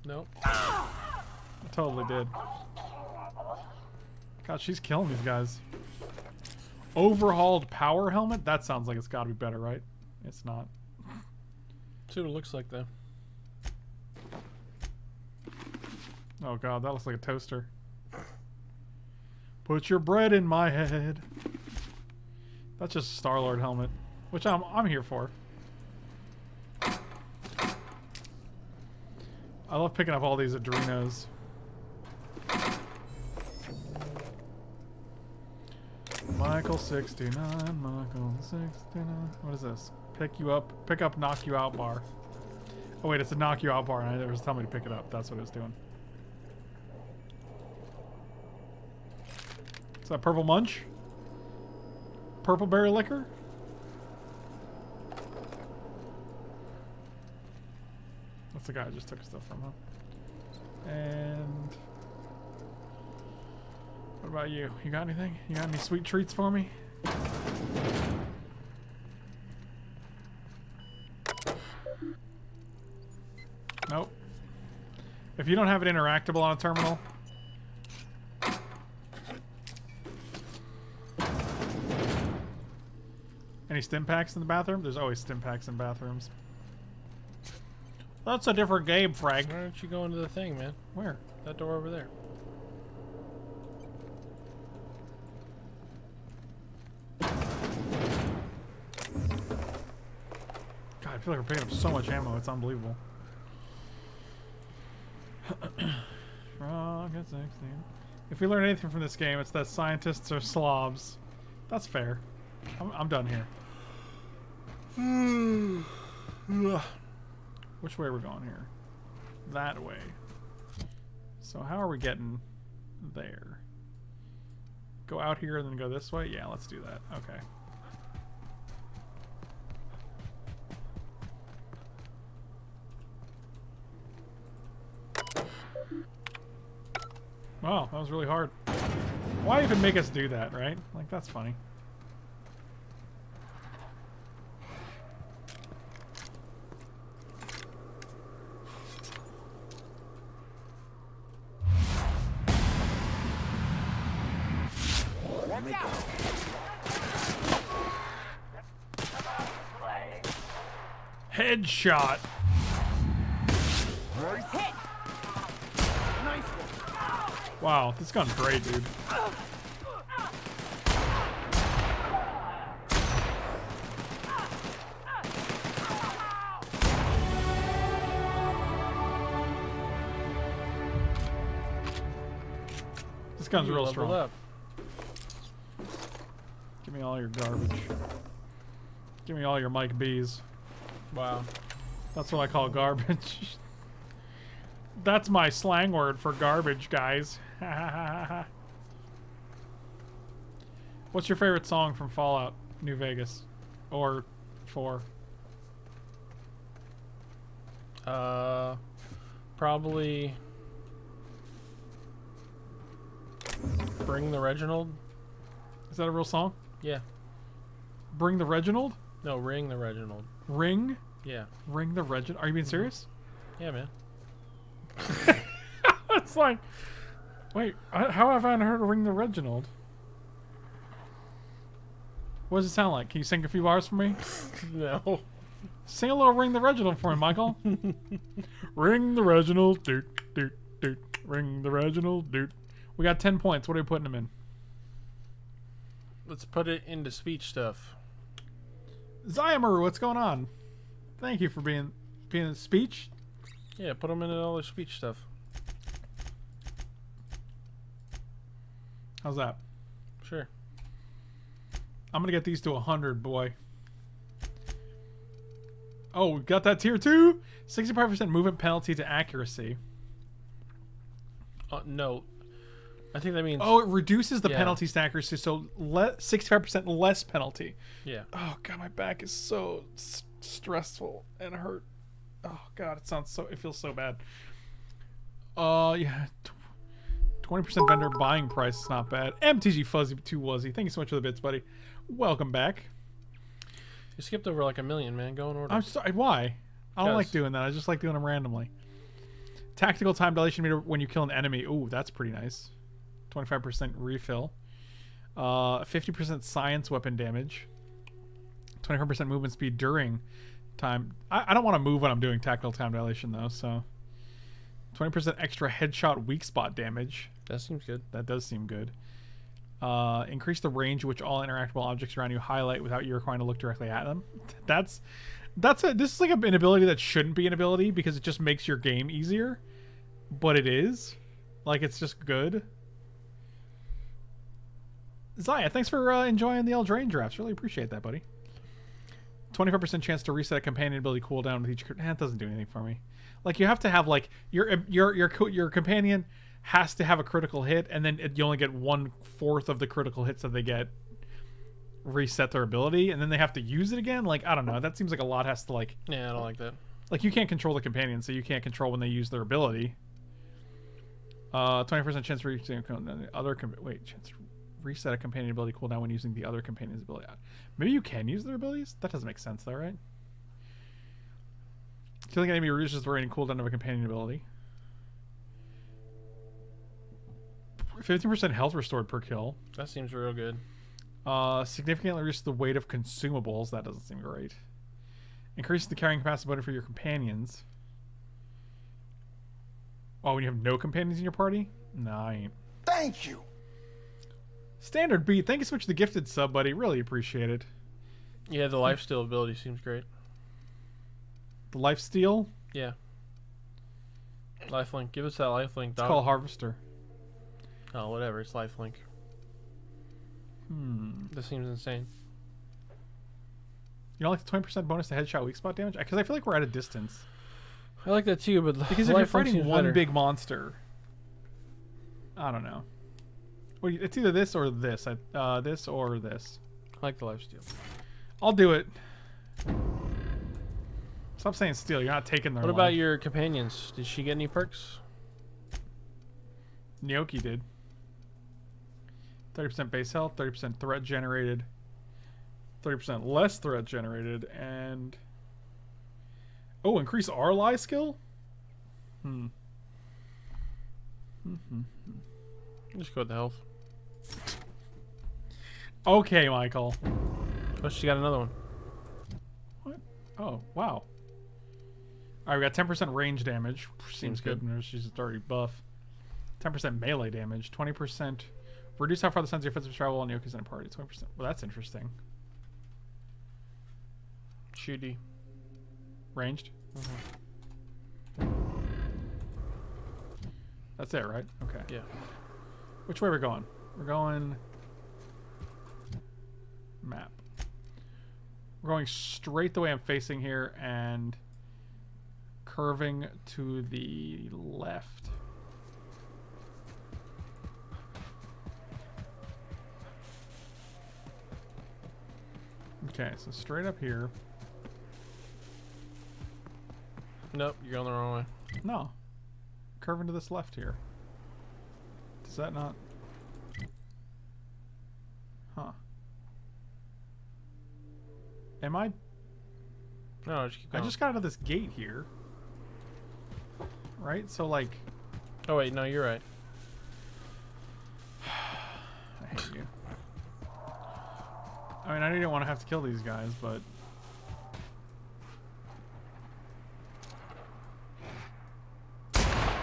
Nope. I totally did. God, she's killing these guys. Overhauled power helmet? That sounds like it's got to be better, right? It's not. See what it looks like though. Oh god, that looks like a toaster. Put your bread in my head. That's just a Star-Lord helmet, which I'm I'm here for. I love picking up all these Adrenos. Michael 69, Michael 69. What is this? Pick you up, pick up, knock you out bar. Oh wait, it's a knock you out bar, and it was telling me to pick it up. That's what it was doing. Is that purple munch? Purple berry liquor? That's the guy I just took stuff from, huh? And what about you? You got anything? You got any sweet treats for me? Nope. If you don't have it interactable on a terminal, Any stim packs in the bathroom? There's always stim packs in bathrooms. That's a different game, Frank. Why don't you go into the thing, man? Where? That door over there. God, I feel like we're picking up so much ammo. It's unbelievable. Rocket 16. If we learn anything from this game, it's that scientists are slobs. That's fair. I'm, I'm done here. Which way are we going here? That way. So how are we getting there? Go out here and then go this way? Yeah, let's do that. Okay. Wow, that was really hard. Why even make us do that, right? Like, that's funny. Headshot. Wow, this gun's great, dude. This gun's real strong. up. Give me all your garbage. Give me all your Mike B's. Wow. That's what I call garbage. That's my slang word for garbage, guys. What's your favorite song from Fallout New Vegas? Or 4? Uh, probably bring the Reginald. Is that a real song? Yeah. Bring the Reginald? No, ring the Reginald. Ring? Yeah. Ring the Reginald? Are you being mm-hmm. serious? Yeah, man. it's like, wait, how have I heard of Ring the Reginald? What does it sound like? Can you sing a few bars for me? no. Sing a little Ring the Reginald for him, Michael. Ring the Reginald. Doot, doot, doot. Ring the Reginald. Doot. We got 10 points. What are we putting them in? Let's put it into speech stuff. Zymer, what's going on? Thank you for being being in speech. Yeah, put them into all the speech stuff. How's that? Sure. I'm gonna get these to 100, boy. Oh, we got that tier two. 65% movement penalty to accuracy. Uh, no. I think that means. Oh, it reduces the Yeah. penalties to so le- 65% less penalty. Yeah. Oh god, my back is so stressful and hurt. Oh god, it sounds so. It feels so bad. Uh, yeah. Twenty percent vendor buying price is not bad. MTG Fuzzy Too Wuzzy, thank you so much for the bits, buddy. Welcome back. You skipped over like a million, man. Go in order. I'm sorry. Why? I don't like doing that. I just like doing them randomly. Tactical time dilation meter when you kill an enemy. Ooh, that's pretty nice. 25% refill. Uh, 50% science weapon damage. 25% movement speed during time. I, I don't want to move when I'm doing tactical time dilation though, so. 20% extra headshot weak spot damage. That seems good. That does seem good. Uh, increase the range which all interactable objects around you highlight without you requiring to look directly at them. That's that's a this is like an ability that shouldn't be an ability because it just makes your game easier, but it is. Like it's just good. Zaya, thanks for uh, enjoying the Eldraine drafts. Really appreciate that, buddy. 25% chance to reset a companion ability cooldown with each. crit- Eh, doesn't do anything for me. Like you have to have like your your your your companion has to have a critical hit, and then it, you only get one fourth of the critical hits that they get reset their ability, and then they have to use it again. Like I don't know. That seems like a lot has to like. Yeah, I don't like that. Like you can't control the companion, so you can't control when they use their ability. Uh, twenty percent chance to reach the other. Wait, chance reset a companion ability cooldown when using the other companion's ability. Maybe you can use their abilities. That doesn't make sense, though, right? Killing an enemy reduces the rating cooldown of a companion ability. Fifteen percent health restored per kill. That seems real good. Uh, significantly reduces the weight of consumables. That doesn't seem great. Increases the carrying capacity bonus for your companions. Oh, when you have no companions in your party? No, I ain't. Thank you. Standard beat. Thank you so much for the gifted sub, buddy. Really appreciate it. Yeah, the lifesteal ability seems great. The life steal. Yeah. Lifelink. Give us that lifelink, It's called Harvester. Oh, whatever. It's lifelink. Hmm. This seems insane. You don't like the twenty percent bonus to headshot weak spot damage? Because I feel like we're at a distance. I like that too, but Because if you're fighting one better. big monster, I don't know. Well, it's either this or this. I- Uh, this or this. I like the lifesteal. I'll do it. Stop saying steal. You're not taking their What about life. your companions? Did she get any perks? Nyoka did. 30% base health, 30% threat generated, 30% less threat generated, and. Oh, increase our lie skill? Hmm. Mm-hmm. Just go with the health. Okay, Michael. Oh, she got another one. What? Oh, wow. Alright, we got 10% range damage. Seems, Seems good. good. She's already buff. 10% melee damage. 20%. Reduce how far the sense of your offensive travel on Yoko's in a party. 20%. Well, that's interesting. Shooty. Ranged? Mm-hmm. That's it, right? Okay. Yeah. Which way we're going? We're going map. We're going straight the way I'm facing here and curving to the left. Okay, so straight up here. Nope, you're going the wrong way. No. Curving to this left here. Does that not... Huh. Am I? No, just I just got out of this gate here. Right? So, like... Oh, wait. No, you're right. I hate you. I mean, I didn't want to have to kill these guys, but...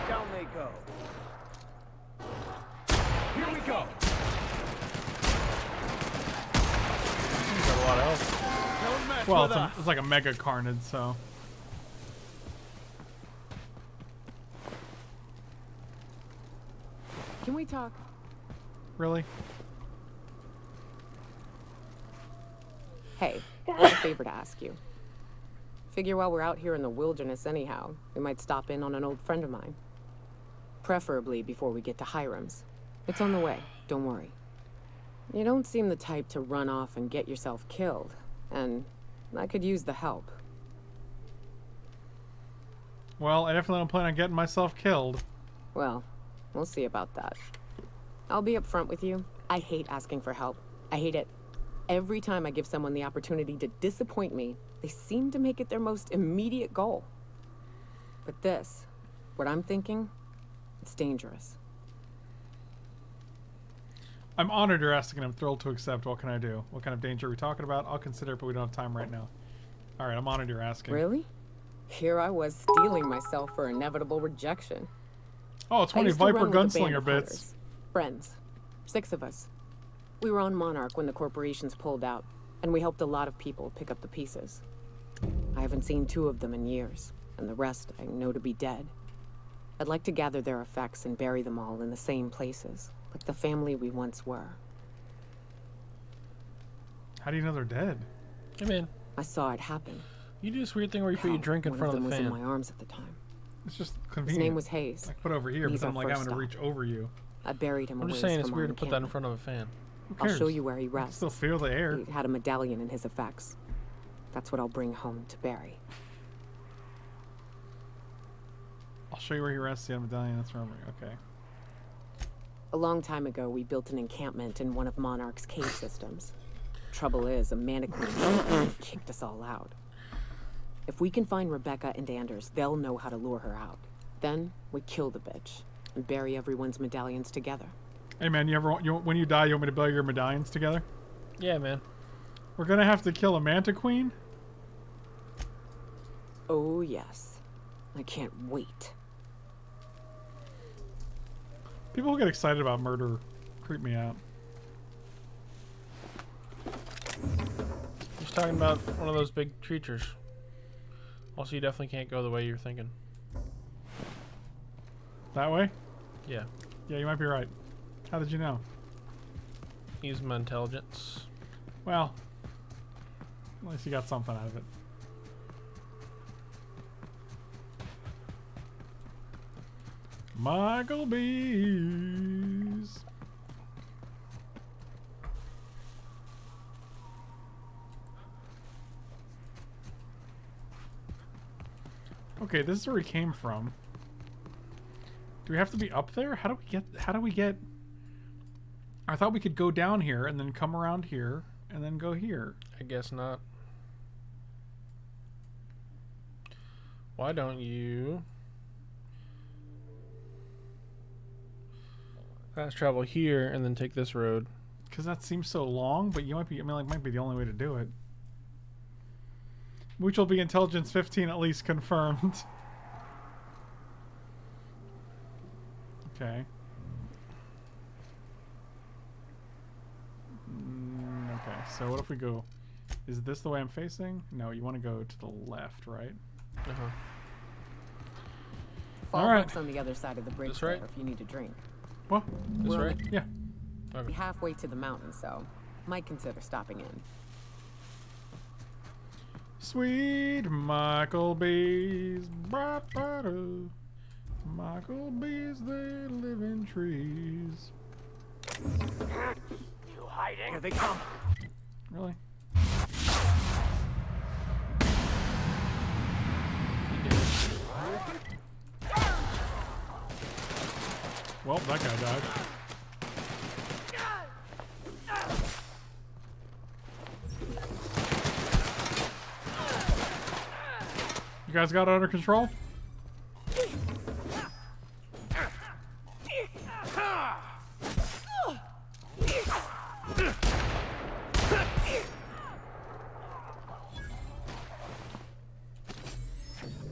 Down they go. Well, it's, a, it's like a mega carnage, so. Can we talk? Really? Hey, I have a favor to ask you. Figure while we're out here in the wilderness anyhow, we might stop in on an old friend of mine. Preferably before we get to Hiram's. It's on the way, don't worry. You don't seem the type to run off and get yourself killed, and I could use the help. Well, I definitely don't plan on getting myself killed. Well, we'll see about that. I'll be upfront with you. I hate asking for help. I hate it. Every time I give someone the opportunity to disappoint me, they seem to make it their most immediate goal. But this, what I'm thinking, it's dangerous. I'm honored you're asking. I'm thrilled to accept. What can I do? What kind of danger are we talking about? I'll consider it, but we don't have time right now. All right, I'm honored you're asking. Really? Here I was stealing myself for inevitable rejection. Oh, 20 I used to Viper run with a band gunslinger bits. Friends. Six of us. We were on Monarch when the corporations pulled out, and we helped a lot of people pick up the pieces. I haven't seen two of them in years, and the rest I know to be dead. I'd like to gather their effects and bury them all in the same places, like the family we once were. How do you know they're dead? Hey man, I saw it happen. you do this weird thing where you put your drink in One front of of them the was fan. in my arms at the time. It's just His convenient. name was Hayes. I put over here, He's but then I'm like first having to reach over you. I buried him I'm just saying it's weird to put that in front of a fan. I'll show you where he rests. Still feel the air. He had a medallion in his effects. That's what I'll bring home to Barry. I'll show you where he rests. The medallion. That's remembering. Okay. A long time ago, we built an encampment in one of Monarch's cave systems. Trouble is, a mantiqueen kicked us all out. If we can find Rebecca and Anders, they'll know how to lure her out. Then we kill the bitch and bury everyone's medallions together. Hey man, you ever want, you, when you die, you want me to bury your medallions together? Yeah, man. We're gonna have to kill a mantiqueen. Oh, yes. I can't wait. People who get excited about murder creep me out. He's talking about one of those big creatures. Also, you definitely can't go the way you're thinking. That way? Yeah. Yeah, you might be right. How did you know? Use my intelligence. Well, at least you got something out of it. Michael Bees. Okay, this is where he came from. Do we have to be up there? How do we get how do we get I thought we could go down here and then come around here and then go here. I guess not. Why don't you fast travel here and then take this road? Because that seems so long, but you might be I mean like might be the only way to do it. Which will be intelligence 15 at least confirmed. okay. Mm, okay, so what if we go... Is this the way I'm facing? No, you want to go to the left, right? Uh-huh. Fall All right. On the other side of the bridge This right? if you need a drink. What? This We're right? Yeah. only halfway to the mountain, so might consider stopping in. Sweet Michael Bees. Ba, ba, do. Michael Bees, they live in trees. You hiding? Here they come. Really? Well, that guy died. You guys got it under control?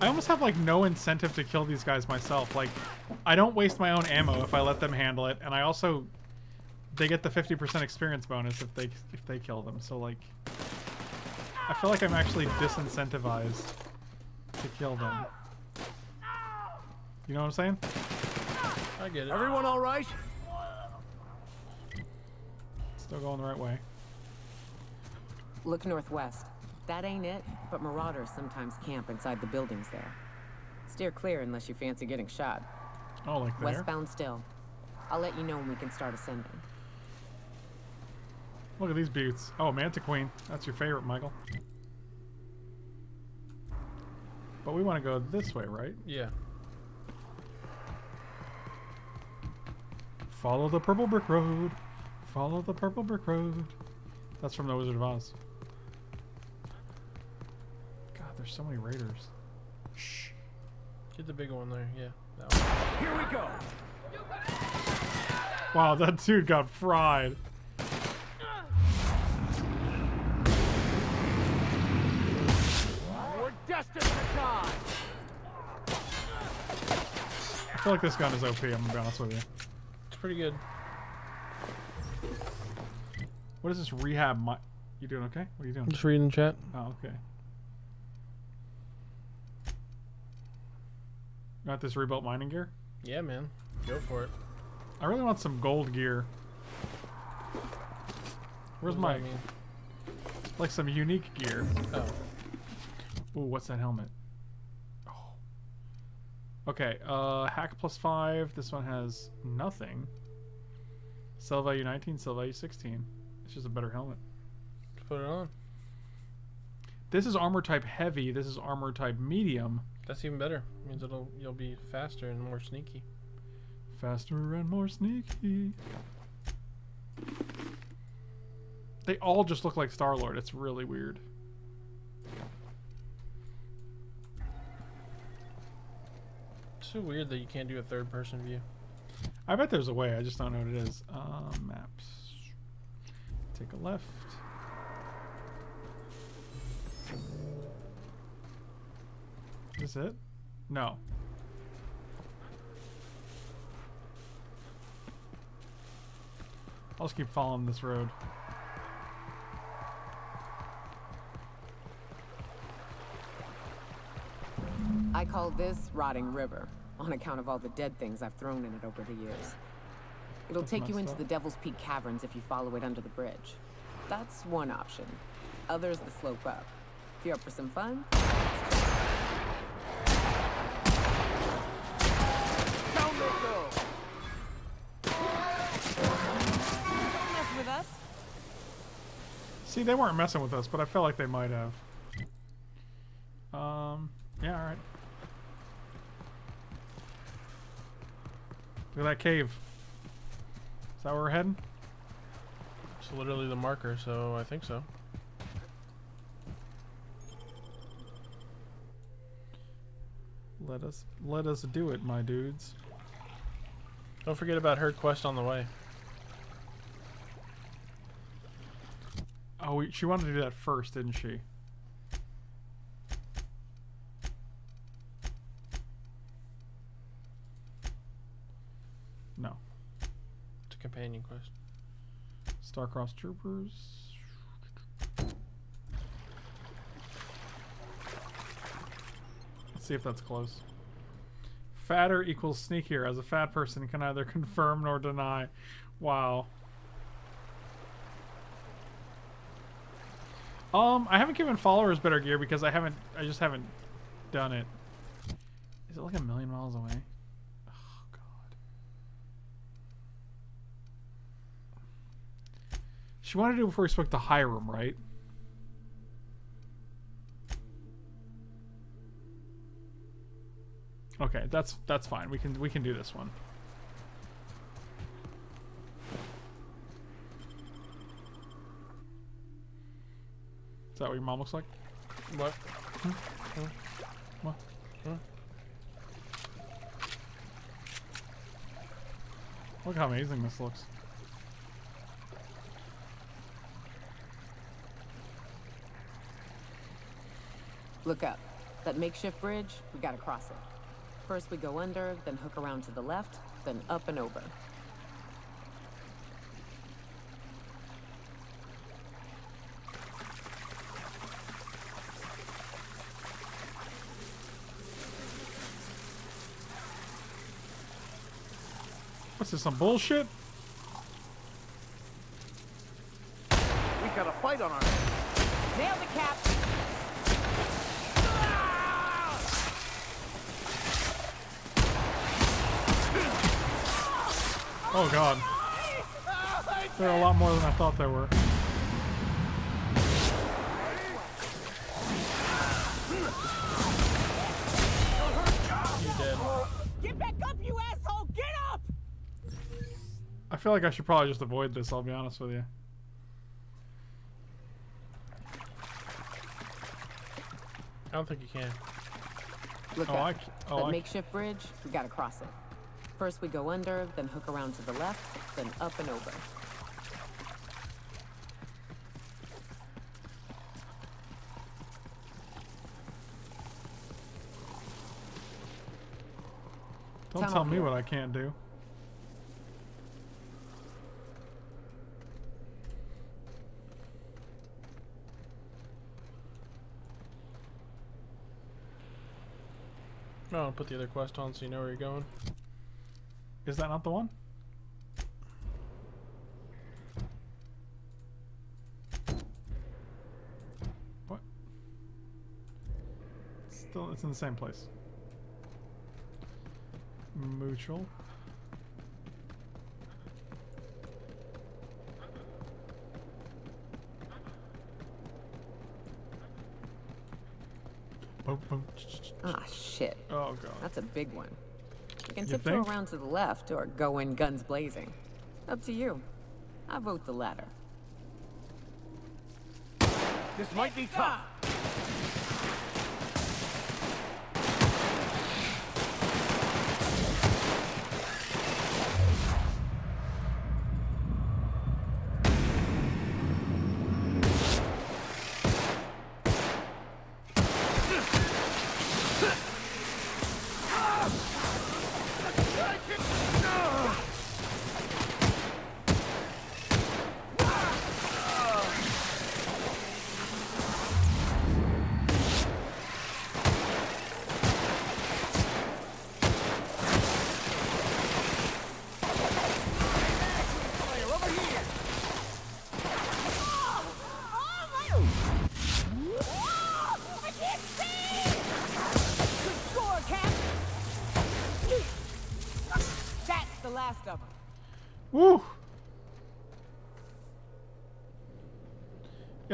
I almost have like no incentive to kill these guys myself. Like, I don't waste my own ammo if I let them handle it, and I also they get the 50% experience bonus if they if they kill them. So like, I feel like I'm actually disincentivized to kill them. You know what I'm saying? I get it. Everyone all right? Still going the right way. Look northwest. That ain't it, but marauders sometimes camp inside the buildings there. Steer clear unless you fancy getting shot. Oh, like there? Westbound still. I'll let you know when we can start ascending. Look at these boots. Oh, Mantiqueen. That's your favorite, Michael. But we want to go this way, right? Yeah. Follow the purple brick road. Follow the purple brick road. That's from the Wizard of Oz. God, there's so many raiders. Shh. Get the big one there. Yeah. That one. Here we go. Wow, that dude got fried. We're destined to die. I feel like this gun is OP, I'm gonna be honest with you. It's pretty good. What is this rehab mi- You doing okay? What are you doing? Just reading chat. Oh, okay. Want this rebuilt mining gear? Yeah, man. Go for it. I really want some gold gear. Where's my that mean? like some unique gear? Oh. Ooh, what's that helmet? Oh. Okay, uh hack plus five. This one has nothing. Sell value 19, sell value 16. It's just a better helmet. Put it on. This is armor type heavy. This is armor type medium. That's even better. means it'll you'll be faster and more sneaky. Faster and more sneaky. They all just look like Star Lord. It's really weird. It's so weird that you can't do a third person view. I bet there's a way. I just don't know what it is. Um, maps. Take a left. Is it? No. I'll just keep following this road. I call this Rotting River, on account of all the dead things I've thrown in it over the years. It'll That's take you into up. the Devil's Peak Caverns if you follow it under the bridge. That's one option. Others the slope up. If you're up for some fun, See, they weren't messing with us, but I felt like they might have. Um, yeah, alright. Look at that cave. Is that where we're heading? It's literally the marker, so I think so. Let us let us do it, my dudes. Don't forget about her quest on the way. Oh, we, she wanted to do that first, didn't she? No. It's a companion quest. Star-Crossed Troopers. Let's see if that's close. Fatter equals sneakier. As a fat person can neither confirm nor deny. Wow. Um, I haven't given followers better gear because I haven't. I just haven't done it. Is it like a million miles away? Oh God. She wanted to do before we spoke to Hiram, right? Okay, that's that's fine. We can we can do this one. Is that what your mom looks like? What? Hmm? What? Look how amazing this looks. look up. That makeshift bridge, we gotta cross it. First we go under, then hook around to the left, then up and over. What's this, some bullshit? We got a fight on our hands. Nailed it, Cap! Oh god. There are a lot more than I thought there were. Feel like I should probably just avoid this, I'll be honest with you. I don't think you can. Look Oh, up. I c- oh, that I c- makeshift bridge, we gotta cross it. First we go under, then hook around to the left, then up and over. Don't Tunnel tell me here. what I can't do. I'll put the other quest on so you know where you're going. Is that not the one? What? Still, it's in the same place. Mutual. Boom, boom. Ah, shit. Oh, God. That's a big one. You can You tiptoe around to the left or go in guns blazing. Up to you. I vote the latter. This might be tough.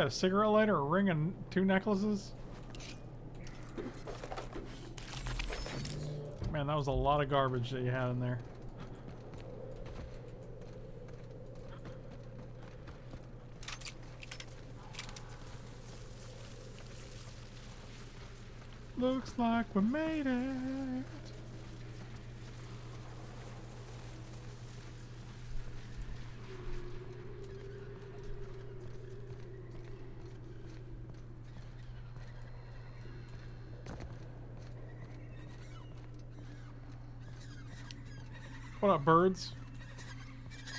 Got a cigarette lighter, a ring, and two necklaces? Man, that was a lot of garbage that you had in there. Looks like we made it. Up, birds?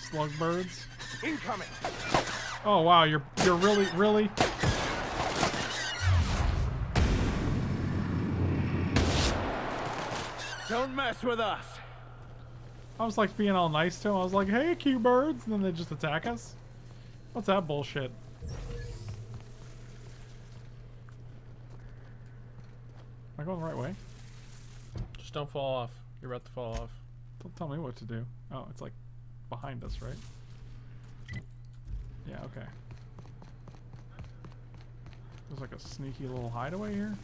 Slug birds. Incoming. Oh wow, you're you're really really Don't mess with us. I was like being all nice to them. I was like, "Hey, cute birds," and then they just attack us. What's that bullshit? Am I going the right way? Just don't fall off. You're about to fall off. Don't tell me what to do. Oh, it's like behind us, right? Yeah, okay. There's like a sneaky little hideaway here.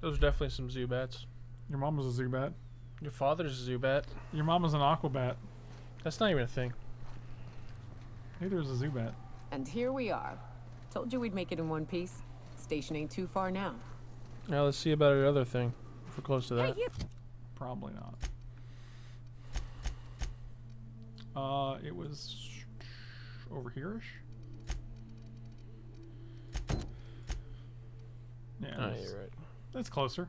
Those are definitely some Zubats. Your mom was a Zubat. Your father's a Zubat. Your mom was an Aquabat. That's not even a thing. Neither is a Zubat. And here we are. Told you we'd make it in one piece. Station ain't too far now. Now let's see about another other thing. If we're close to that. Hey, Probably not. Uh, it was over here-ish? Yeah, oh, ah, that's, right. that's closer.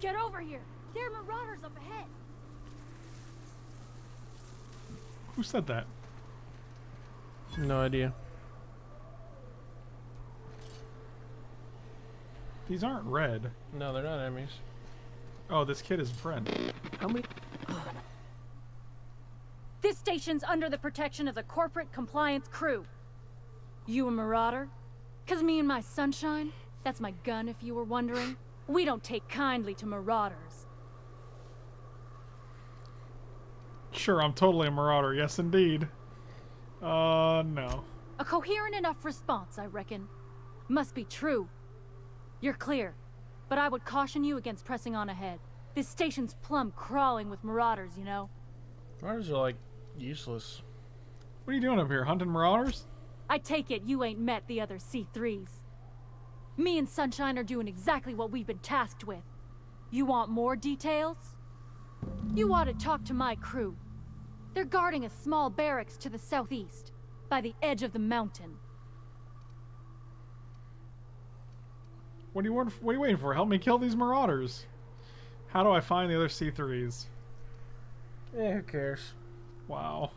Get over here! There are marauders up ahead! Who said that? No idea. These aren't red. No, they're not enemies. Oh, this kid is a friend. How many? This station's under the protection of the corporate compliance crew. You a marauder? Cause me and my sunshine, that's my gun if you were wondering, we don't take kindly to marauders. Sure, I'm totally a marauder. Yes, indeed. Uh, no. A coherent enough response, I reckon. Must be true. You're clear, but I would caution you against pressing on ahead. This station's plumb crawling with marauders, you know. Marauders are like useless. What are you doing up here? Hunting marauders? I take it you ain't met the other C3s. Me and Sunshine are doing exactly what we've been tasked with. You want more details? You ought to talk to my crew. They're guarding a small barracks to the southeast, by the edge of the mountain. What do you want? What are you waiting for? Help me kill these marauders. How do I find the other C3s? Yeah, who cares? Wow.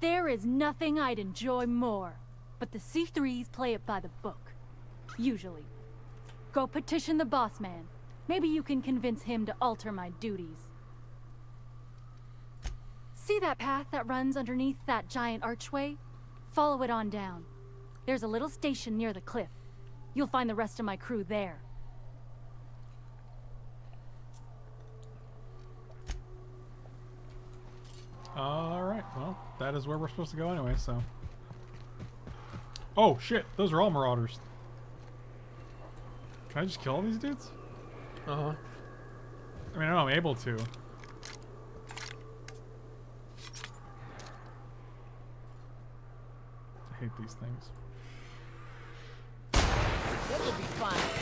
There is nothing I'd enjoy more, but the C3s play it by the book. Usually. Go petition the boss man. Maybe you can convince him to alter my duties. See that path that runs underneath that giant archway? Follow it on down. There's a little station near the cliff. You'll find the rest of my crew there. Alright, well, that is where we're supposed to go anyway, so. Oh, shit. Those are all marauders. Can I just kill all these dudes? Uh huh. I mean, I know I'm able to. Hate these things. This'll be fun.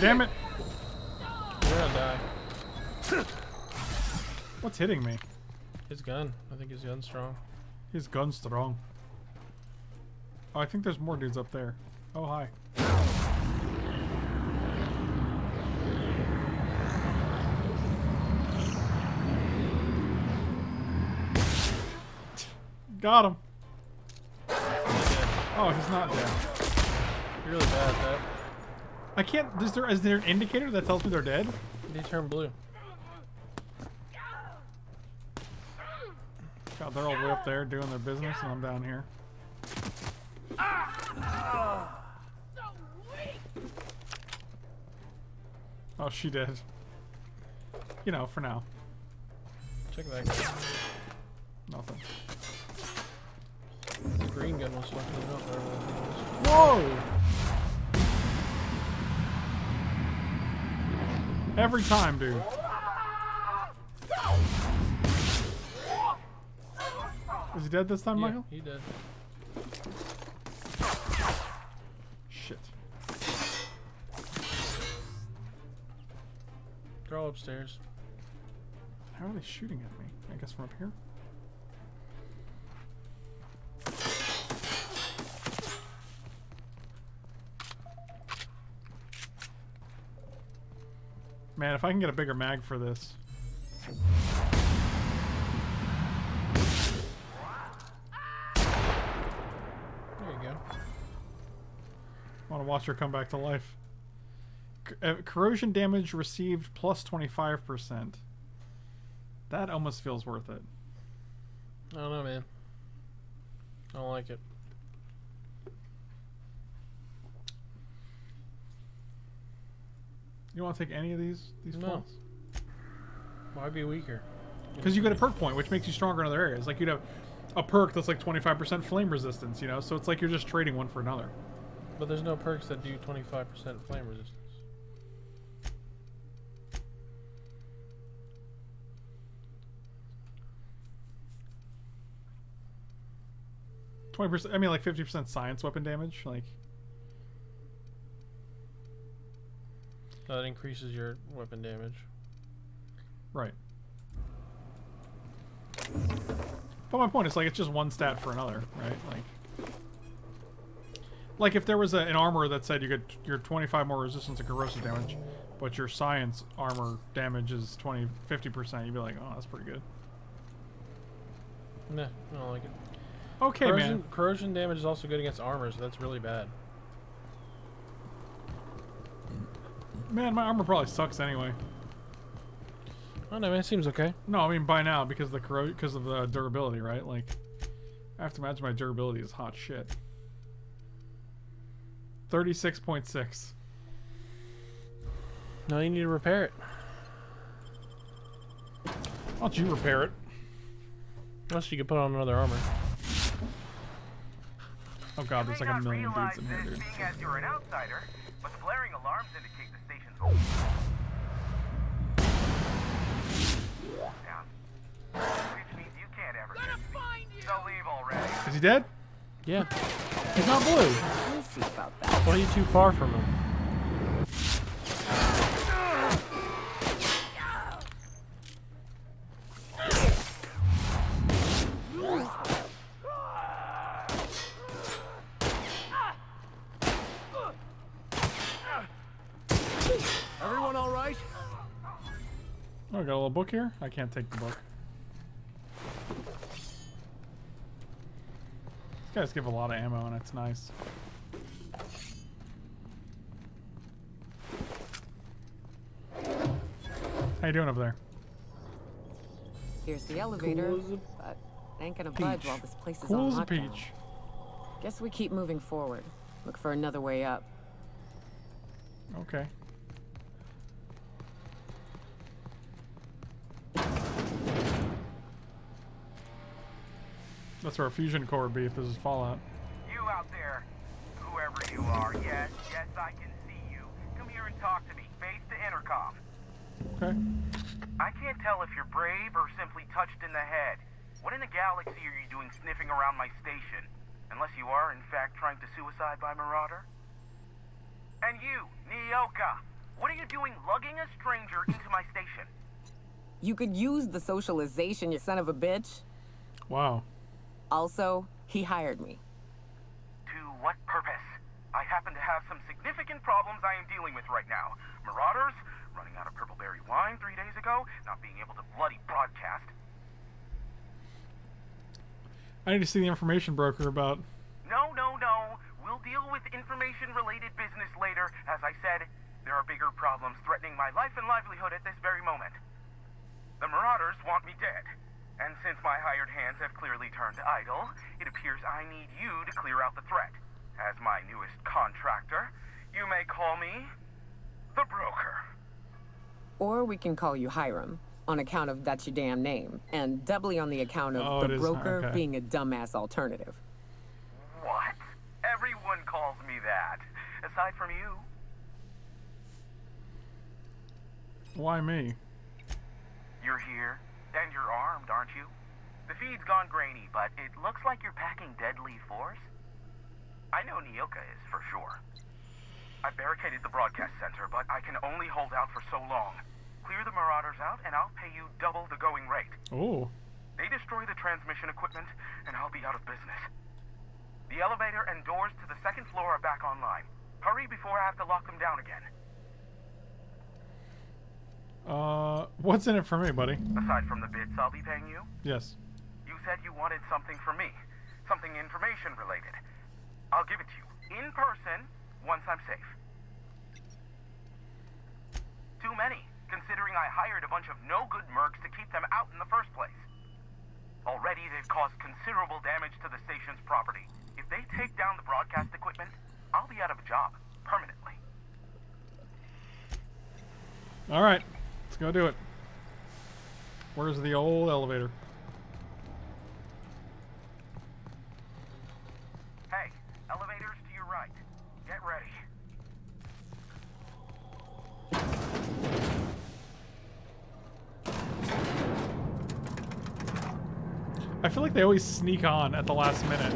Damn it. You're gonna die. What's hitting me? His gun. I think his gun's strong. His gun's strong. Oh, I think there's more dudes up there. Oh, hi. Got him. Oh, he's not dead. You're really bad at that. I can't. Is there is there an indicator that tells me they're dead? They turn blue. God, they're all way up there doing their business, and I'm down here. Oh, she did. You know, for now. Check that guy. Nothing. The green gun was fucking up. whatever that thing was. Whoa! Every time, dude. Is he dead this time, Yeah, Michael? he did. Shit. They're all upstairs. How are they shooting at me? I guess from up here? Man, if I can get a bigger mag for this. There you go. Want to watch her come back to life. Uh, corrosion damage received plus 25%. That almost feels worth it. I don't know, man. I don't like it. You want to take any of these these No. points? Why be weaker? Because you get a perk point, which makes you stronger in other areas. Like you'd have a perk that's like 25% flame resistance, you know? So it's like you're just trading one for another. But there's no perks that do 25% flame resistance. Twenty percent. I mean, like fifty percent science weapon damage. Like, That increases your weapon damage. right. But my point is, like, it's just one stat for another, right? Like, like if there was a, an armor that said you get your twenty five more resistance to corrosive damage, but your science armor damage is 20, 50 percent, you'd be like, oh, that's pretty good. Nah, I don't like it. Okay, corrosion, man. Corrosion damage is also good against armor, so that's really bad. Man, my armor probably sucks anyway. Oh no, man, it seems okay. No, I mean by now because of the corro- because of the durability, right? Like, I have to imagine my durability is hot shit. Thirty-six point six. Now you need to repair it. Why don't you repair it? Unless you could put on another armor. Oh god, there's like a million dudes in here, dude. Being as you're an outsider, but the blaring alarms indicate the station's open. Down. Which means you can't ever get me. So leave already. Is he dead? Yeah. He's not blue. We'll see about that. Why are you too far from him? Oh, I got a little book here. I can't take the book. These guys give a lot of ammo, and it's nice. How you doing over there? Here's the elevator, Cool as a uh, but ain't gonna budge while this place is Cool on as a peach. Guess we keep moving forward. Look for another way up. Okay. That's where our fusion core beef. this is Fallout. You out there, whoever you are, yes, yes, I can see you. Come here and talk to me, face to intercom. Okay. I can't tell if you're brave or simply touched in the head. What in the galaxy are you doing sniffing around my station? Unless you are, in fact, trying to suicide by Marauder? And you, Nyoka, what are you doing lugging a stranger into my station? You could use the socialization, you son of a bitch. Wow. Also, he hired me. To what purpose? I happen to have some significant problems I am dealing with right now. Marauders, running out of purple berry wine three days ago, not being able to bloody broadcast. I need to see the information broker about. No, no, no. We'll deal with information-related business later. As I said, there are bigger problems threatening my life and livelihood at this very moment. The Marauders want me dead. And since my hired hands have clearly turned idle, it appears I need you to clear out the threat. As my newest contractor, you may call me the Broker. Or we can call you Hiram, on account of that's your damn name, and doubly on the account of Oh, the is- broker okay. being a dumbass alternative. What? Everyone calls me that. Aside from you. Why me? You're here, and you're armed, aren't you? The feed's gone grainy, but it looks like you're packing deadly force. I know Nyoka is, for sure. I barricaded the broadcast center, but I can only hold out for so long. Clear the Marauders out, and I'll pay you double the going rate. Oh. They destroy the transmission equipment, and I'll be out of business. The elevator and doors to the second floor are back online. Hurry before I have to lock them down again. Uh, what's in it for me, buddy? Aside from the bits I'll be paying you, Yes. you said you wanted something from me. Something information related. I'll give it to you. In person, once I'm safe. Too many. considering I hired a bunch of no-good mercs to keep them out in the first place. Already, they've caused considerable damage to the station's property. If they take down the broadcast equipment, I'll be out of a job, permanently. All right, let's go do it. Where's the old elevator? Hey, elevators to your right. Get ready. I feel like they always sneak on at the last minute.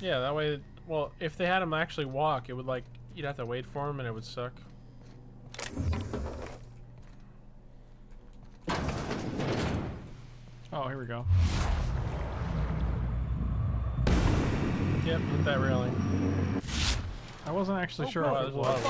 Yeah, that way. Well, if they had him actually walk, it would like you'd have to wait for him, and it would suck. Oh, here we go. Yep, hit that railing. I wasn't actually Oh, sure if it was.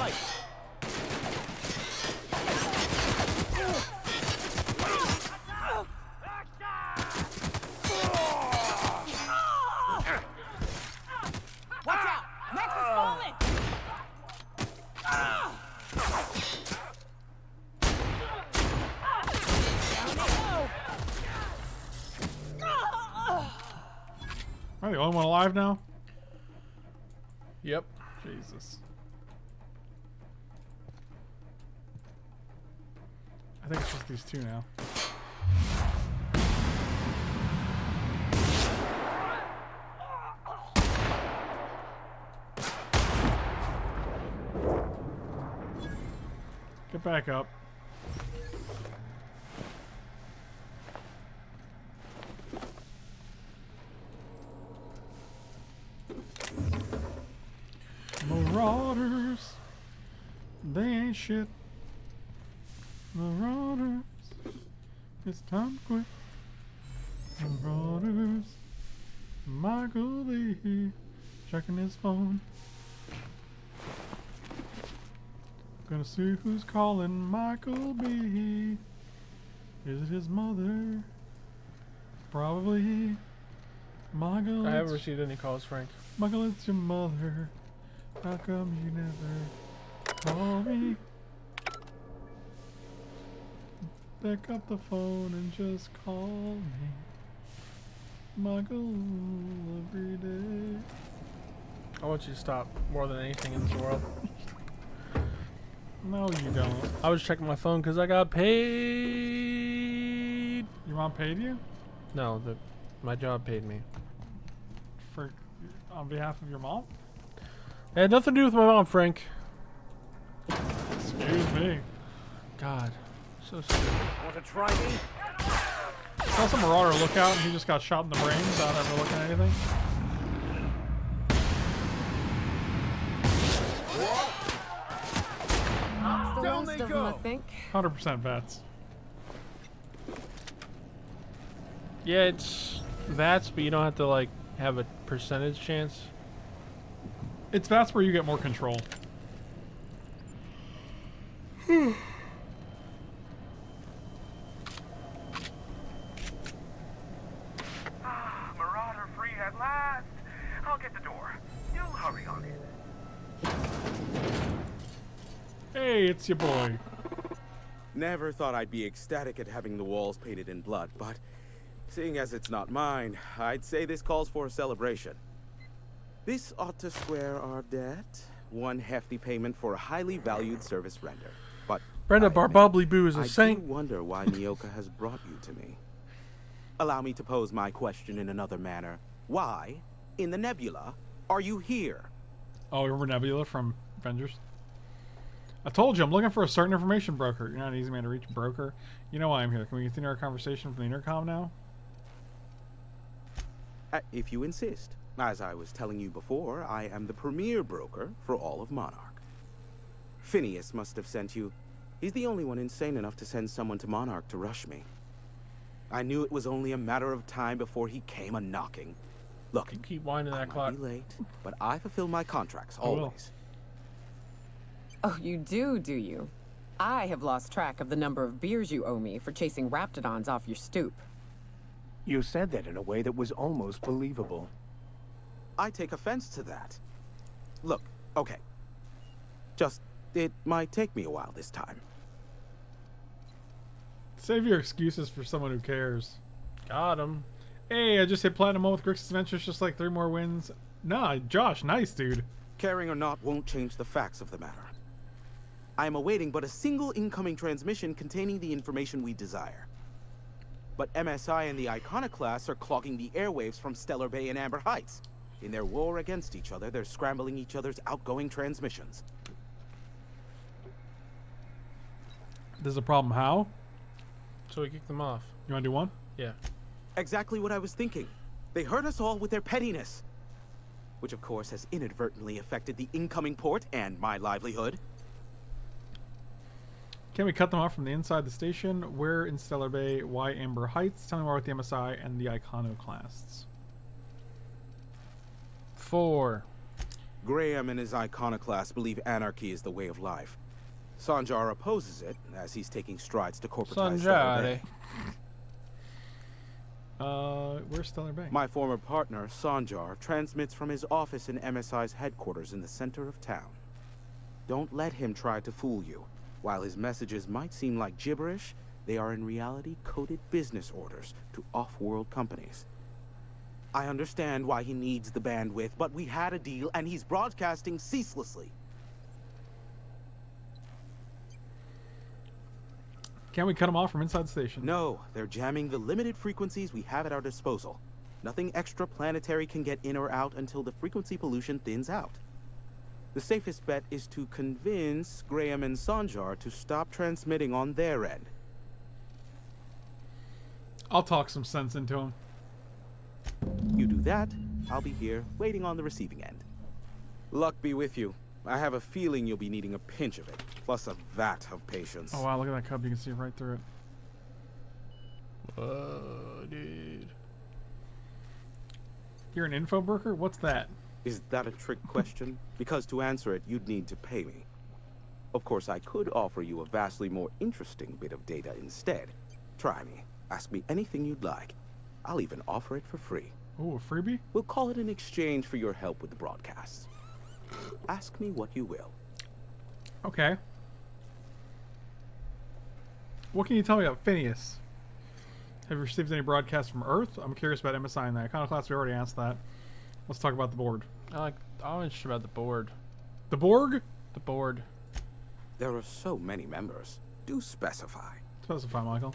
Only one alive now? Yep. Jesus. I think it's just these two now. Get back up. Shit. Marauders. It's time to quit. Marauders. Michael Lee. Checking his phone. Gonna see who's calling Michael B. Is it his mother? Probably. Michael. I haven't received any calls, Frank. Michael, it's your mother. How come you never call me? Pick up the phone and just call me. Michael, every day. I want you to stop more than anything in this world. No, you don't. I was checking my phone because I got paid. Your mom paid you? No, the my job paid me. For on behalf of your mom? It had nothing to do with my mom, Frank. Excuse me. God, so stupid. Want to try me? Saw some marauder look out and he just got shot in the brain without ever looking at anything. That's the Down last they of them, I think. 100% vets. Yeah, it's that's, but you don't have to like have a percentage chance. It's that's where you get more control. Hmm. Ah, Marauder free at last. I'll get the door. You hurry on in. Hey, it's your boy. Never thought I'd be ecstatic at having the walls painted in blood, but seeing as it's not mine, I'd say this calls for a celebration. This ought to square our debt. One hefty payment for a highly valued service render. But Brenda Barbubbly Boo is a I saint. do wonder why Nyoka has brought you to me. Allow me to pose my question in another manner. Why, in the nebula, are you here? Oh, remember Nebula from Avengers? I told you, I'm looking for a certain information broker. You're not an easy man to reach, broker. You know why I'm here. Can we continue our conversation from the intercom now? Uh, if you insist. As I was telling you before, I am the premier broker for all of Monarch. Phineas must have sent you. He's the only one insane enough to send someone to Monarch to rush me. I knew it was only a matter of time before he came a knocking. Look, you keep winding that I clock. Might be late, but I fulfill my contracts I will. always. Oh, you do, do you? I have lost track of the number of beers you owe me for chasing raptidons off your stoop. You said that in a way that was almost believable. I take offense to that. Look, okay. Just It might take me a while this time. Save your excuses for someone who cares. Got him. Hey, I just hit platinum with Grixis Adventures, just like three more wins. Nah, Josh, nice dude. Caring or not won't change the facts of the matter. I am awaiting but a single incoming transmission containing the information we desire. But MSI and the Iconoclasts are clogging the airwaves from Stellar Bay and Amber Heights. In their war against each other, they're scrambling each other's outgoing transmissions. There's a problem. How? So we kick them off. You want to do one? Yeah. Exactly what I was thinking. They hurt us all with their pettiness. Which, of course, has inadvertently affected the incoming port and my livelihood. Can we cut them off from the inside the station? Where in Stellar Bay? Why Amber Heights? Tell me more about the MSI and the Iconoclasts. Four. Graham and his iconoclasts believe anarchy is the way of life. Sanjar opposes it, as he's taking strides to corporatize Stellar Bay. Uh, where's Stellar Bay? My former partner, Sanjar, transmits from his office in MSI's headquarters in the center of town. Don't let him try to fool you. While his messages might seem like gibberish, they are in reality coded business orders to off-world companies. I understand why he needs the bandwidth, but we had a deal and he's broadcasting ceaselessly. Can we cut them off from inside the station? No, they're jamming the limited frequencies we have at our disposal. Nothing extraplanetary can get in or out until the frequency pollution thins out. The safest bet is to convince Graham and Sanjar to stop transmitting on their end. I'll talk some sense into him. You do that, I'll be here, waiting on the receiving end. Luck be with you. I have a feeling you'll be needing a pinch of it, plus a vat of patience. Oh wow, look at that cub. You can see right through it. Whoa, dude. You're an info broker? What's that? Is that a trick question? because to answer it, you'd need to pay me. Of course, I could offer you a vastly more interesting bit of data instead. Try me. Ask me anything you'd like. I'll even offer it for free. Oh, a freebie? We'll call it an exchange for your help with the broadcasts. Ask me what you will. Okay. What can you tell me about Phineas? Have you received any broadcasts from Earth? I'm curious about MSI and the Iconoclast. We already asked that. Let's talk about the board. I like. I'm interested about the board. The Borg? The board. There are so many members. Do specify. Specify, Michael.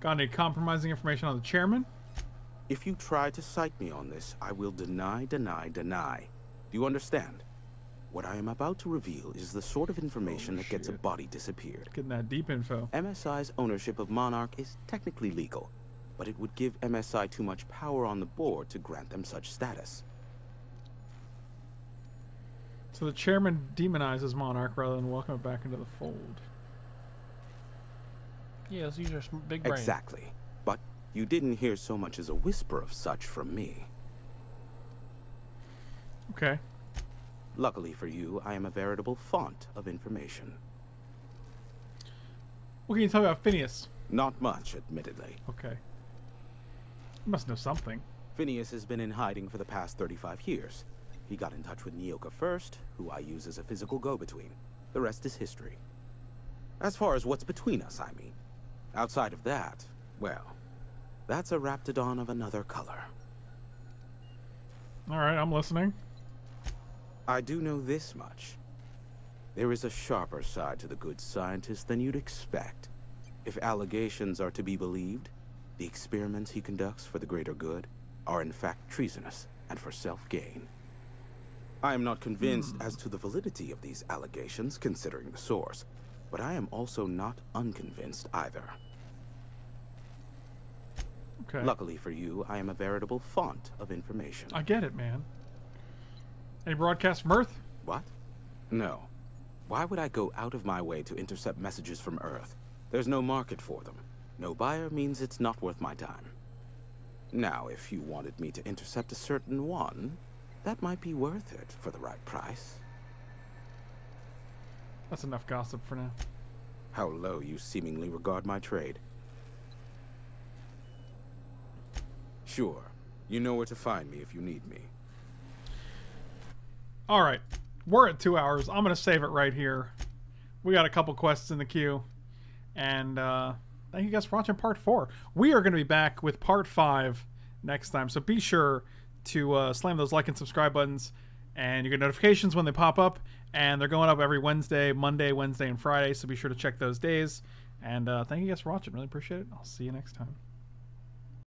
Got any compromising information on the chairman? If you try to cite me on this, I will deny, deny, deny. Do you understand? What I am about to reveal is the sort of information Oh, that gets a oh, body disappeared. Getting that deep info. MSI's ownership of Monarch is technically legal, but it would give MSI too much power on the board to grant them such status. So the chairman demonizes Monarch rather than welcome it back into the fold. Yeah, let's use our sm- big brain. Exactly. But you didn't hear so much as a whisper of such from me. Okay. Luckily for you, I am a veritable font of information. What can you tell me about Phineas? Not much, admittedly. Okay. You must know something. Phineas has been in hiding for the past 35 years. He got in touch with Nyoka first, who I use as a physical go-between. The rest is history. As far as what's between us, I mean. Outside of that, well, that's a Raptidon of another color. Alright, I'm listening. I do know this much. There is a sharper side to the good scientist than you'd expect. If allegations are to be believed, the experiments he conducts for the greater good are in fact treasonous and for self-gain. I am not convinced hmm. as to the validity of these allegations, considering the source, but I am also not unconvinced either. Okay. Luckily for you, I am a veritable font of information. I get it, man. Any broadcast from Earth? What? No. Why would I go out of my way to intercept messages from Earth? There's no market for them. No buyer means it's not worth my time. Now, if you wanted me to intercept a certain one, that might be worth it for the right price. That's enough gossip for now. How low you seemingly regard my trade. Sure. You know where to find me if you need me. Alright. we're at two hours. I'm gonna save it right here. We got a couple quests in the queue, and uh, thank you guys for watching part four. We are gonna be back with part five next time. So be sure to uh, slam those like and subscribe buttons, and you get notifications when they pop up. And they're going up every Wednesday, Monday, Wednesday, and Friday. So be sure to check those days. And uh, thank you guys for watching. Really appreciate it. I'll see you next time.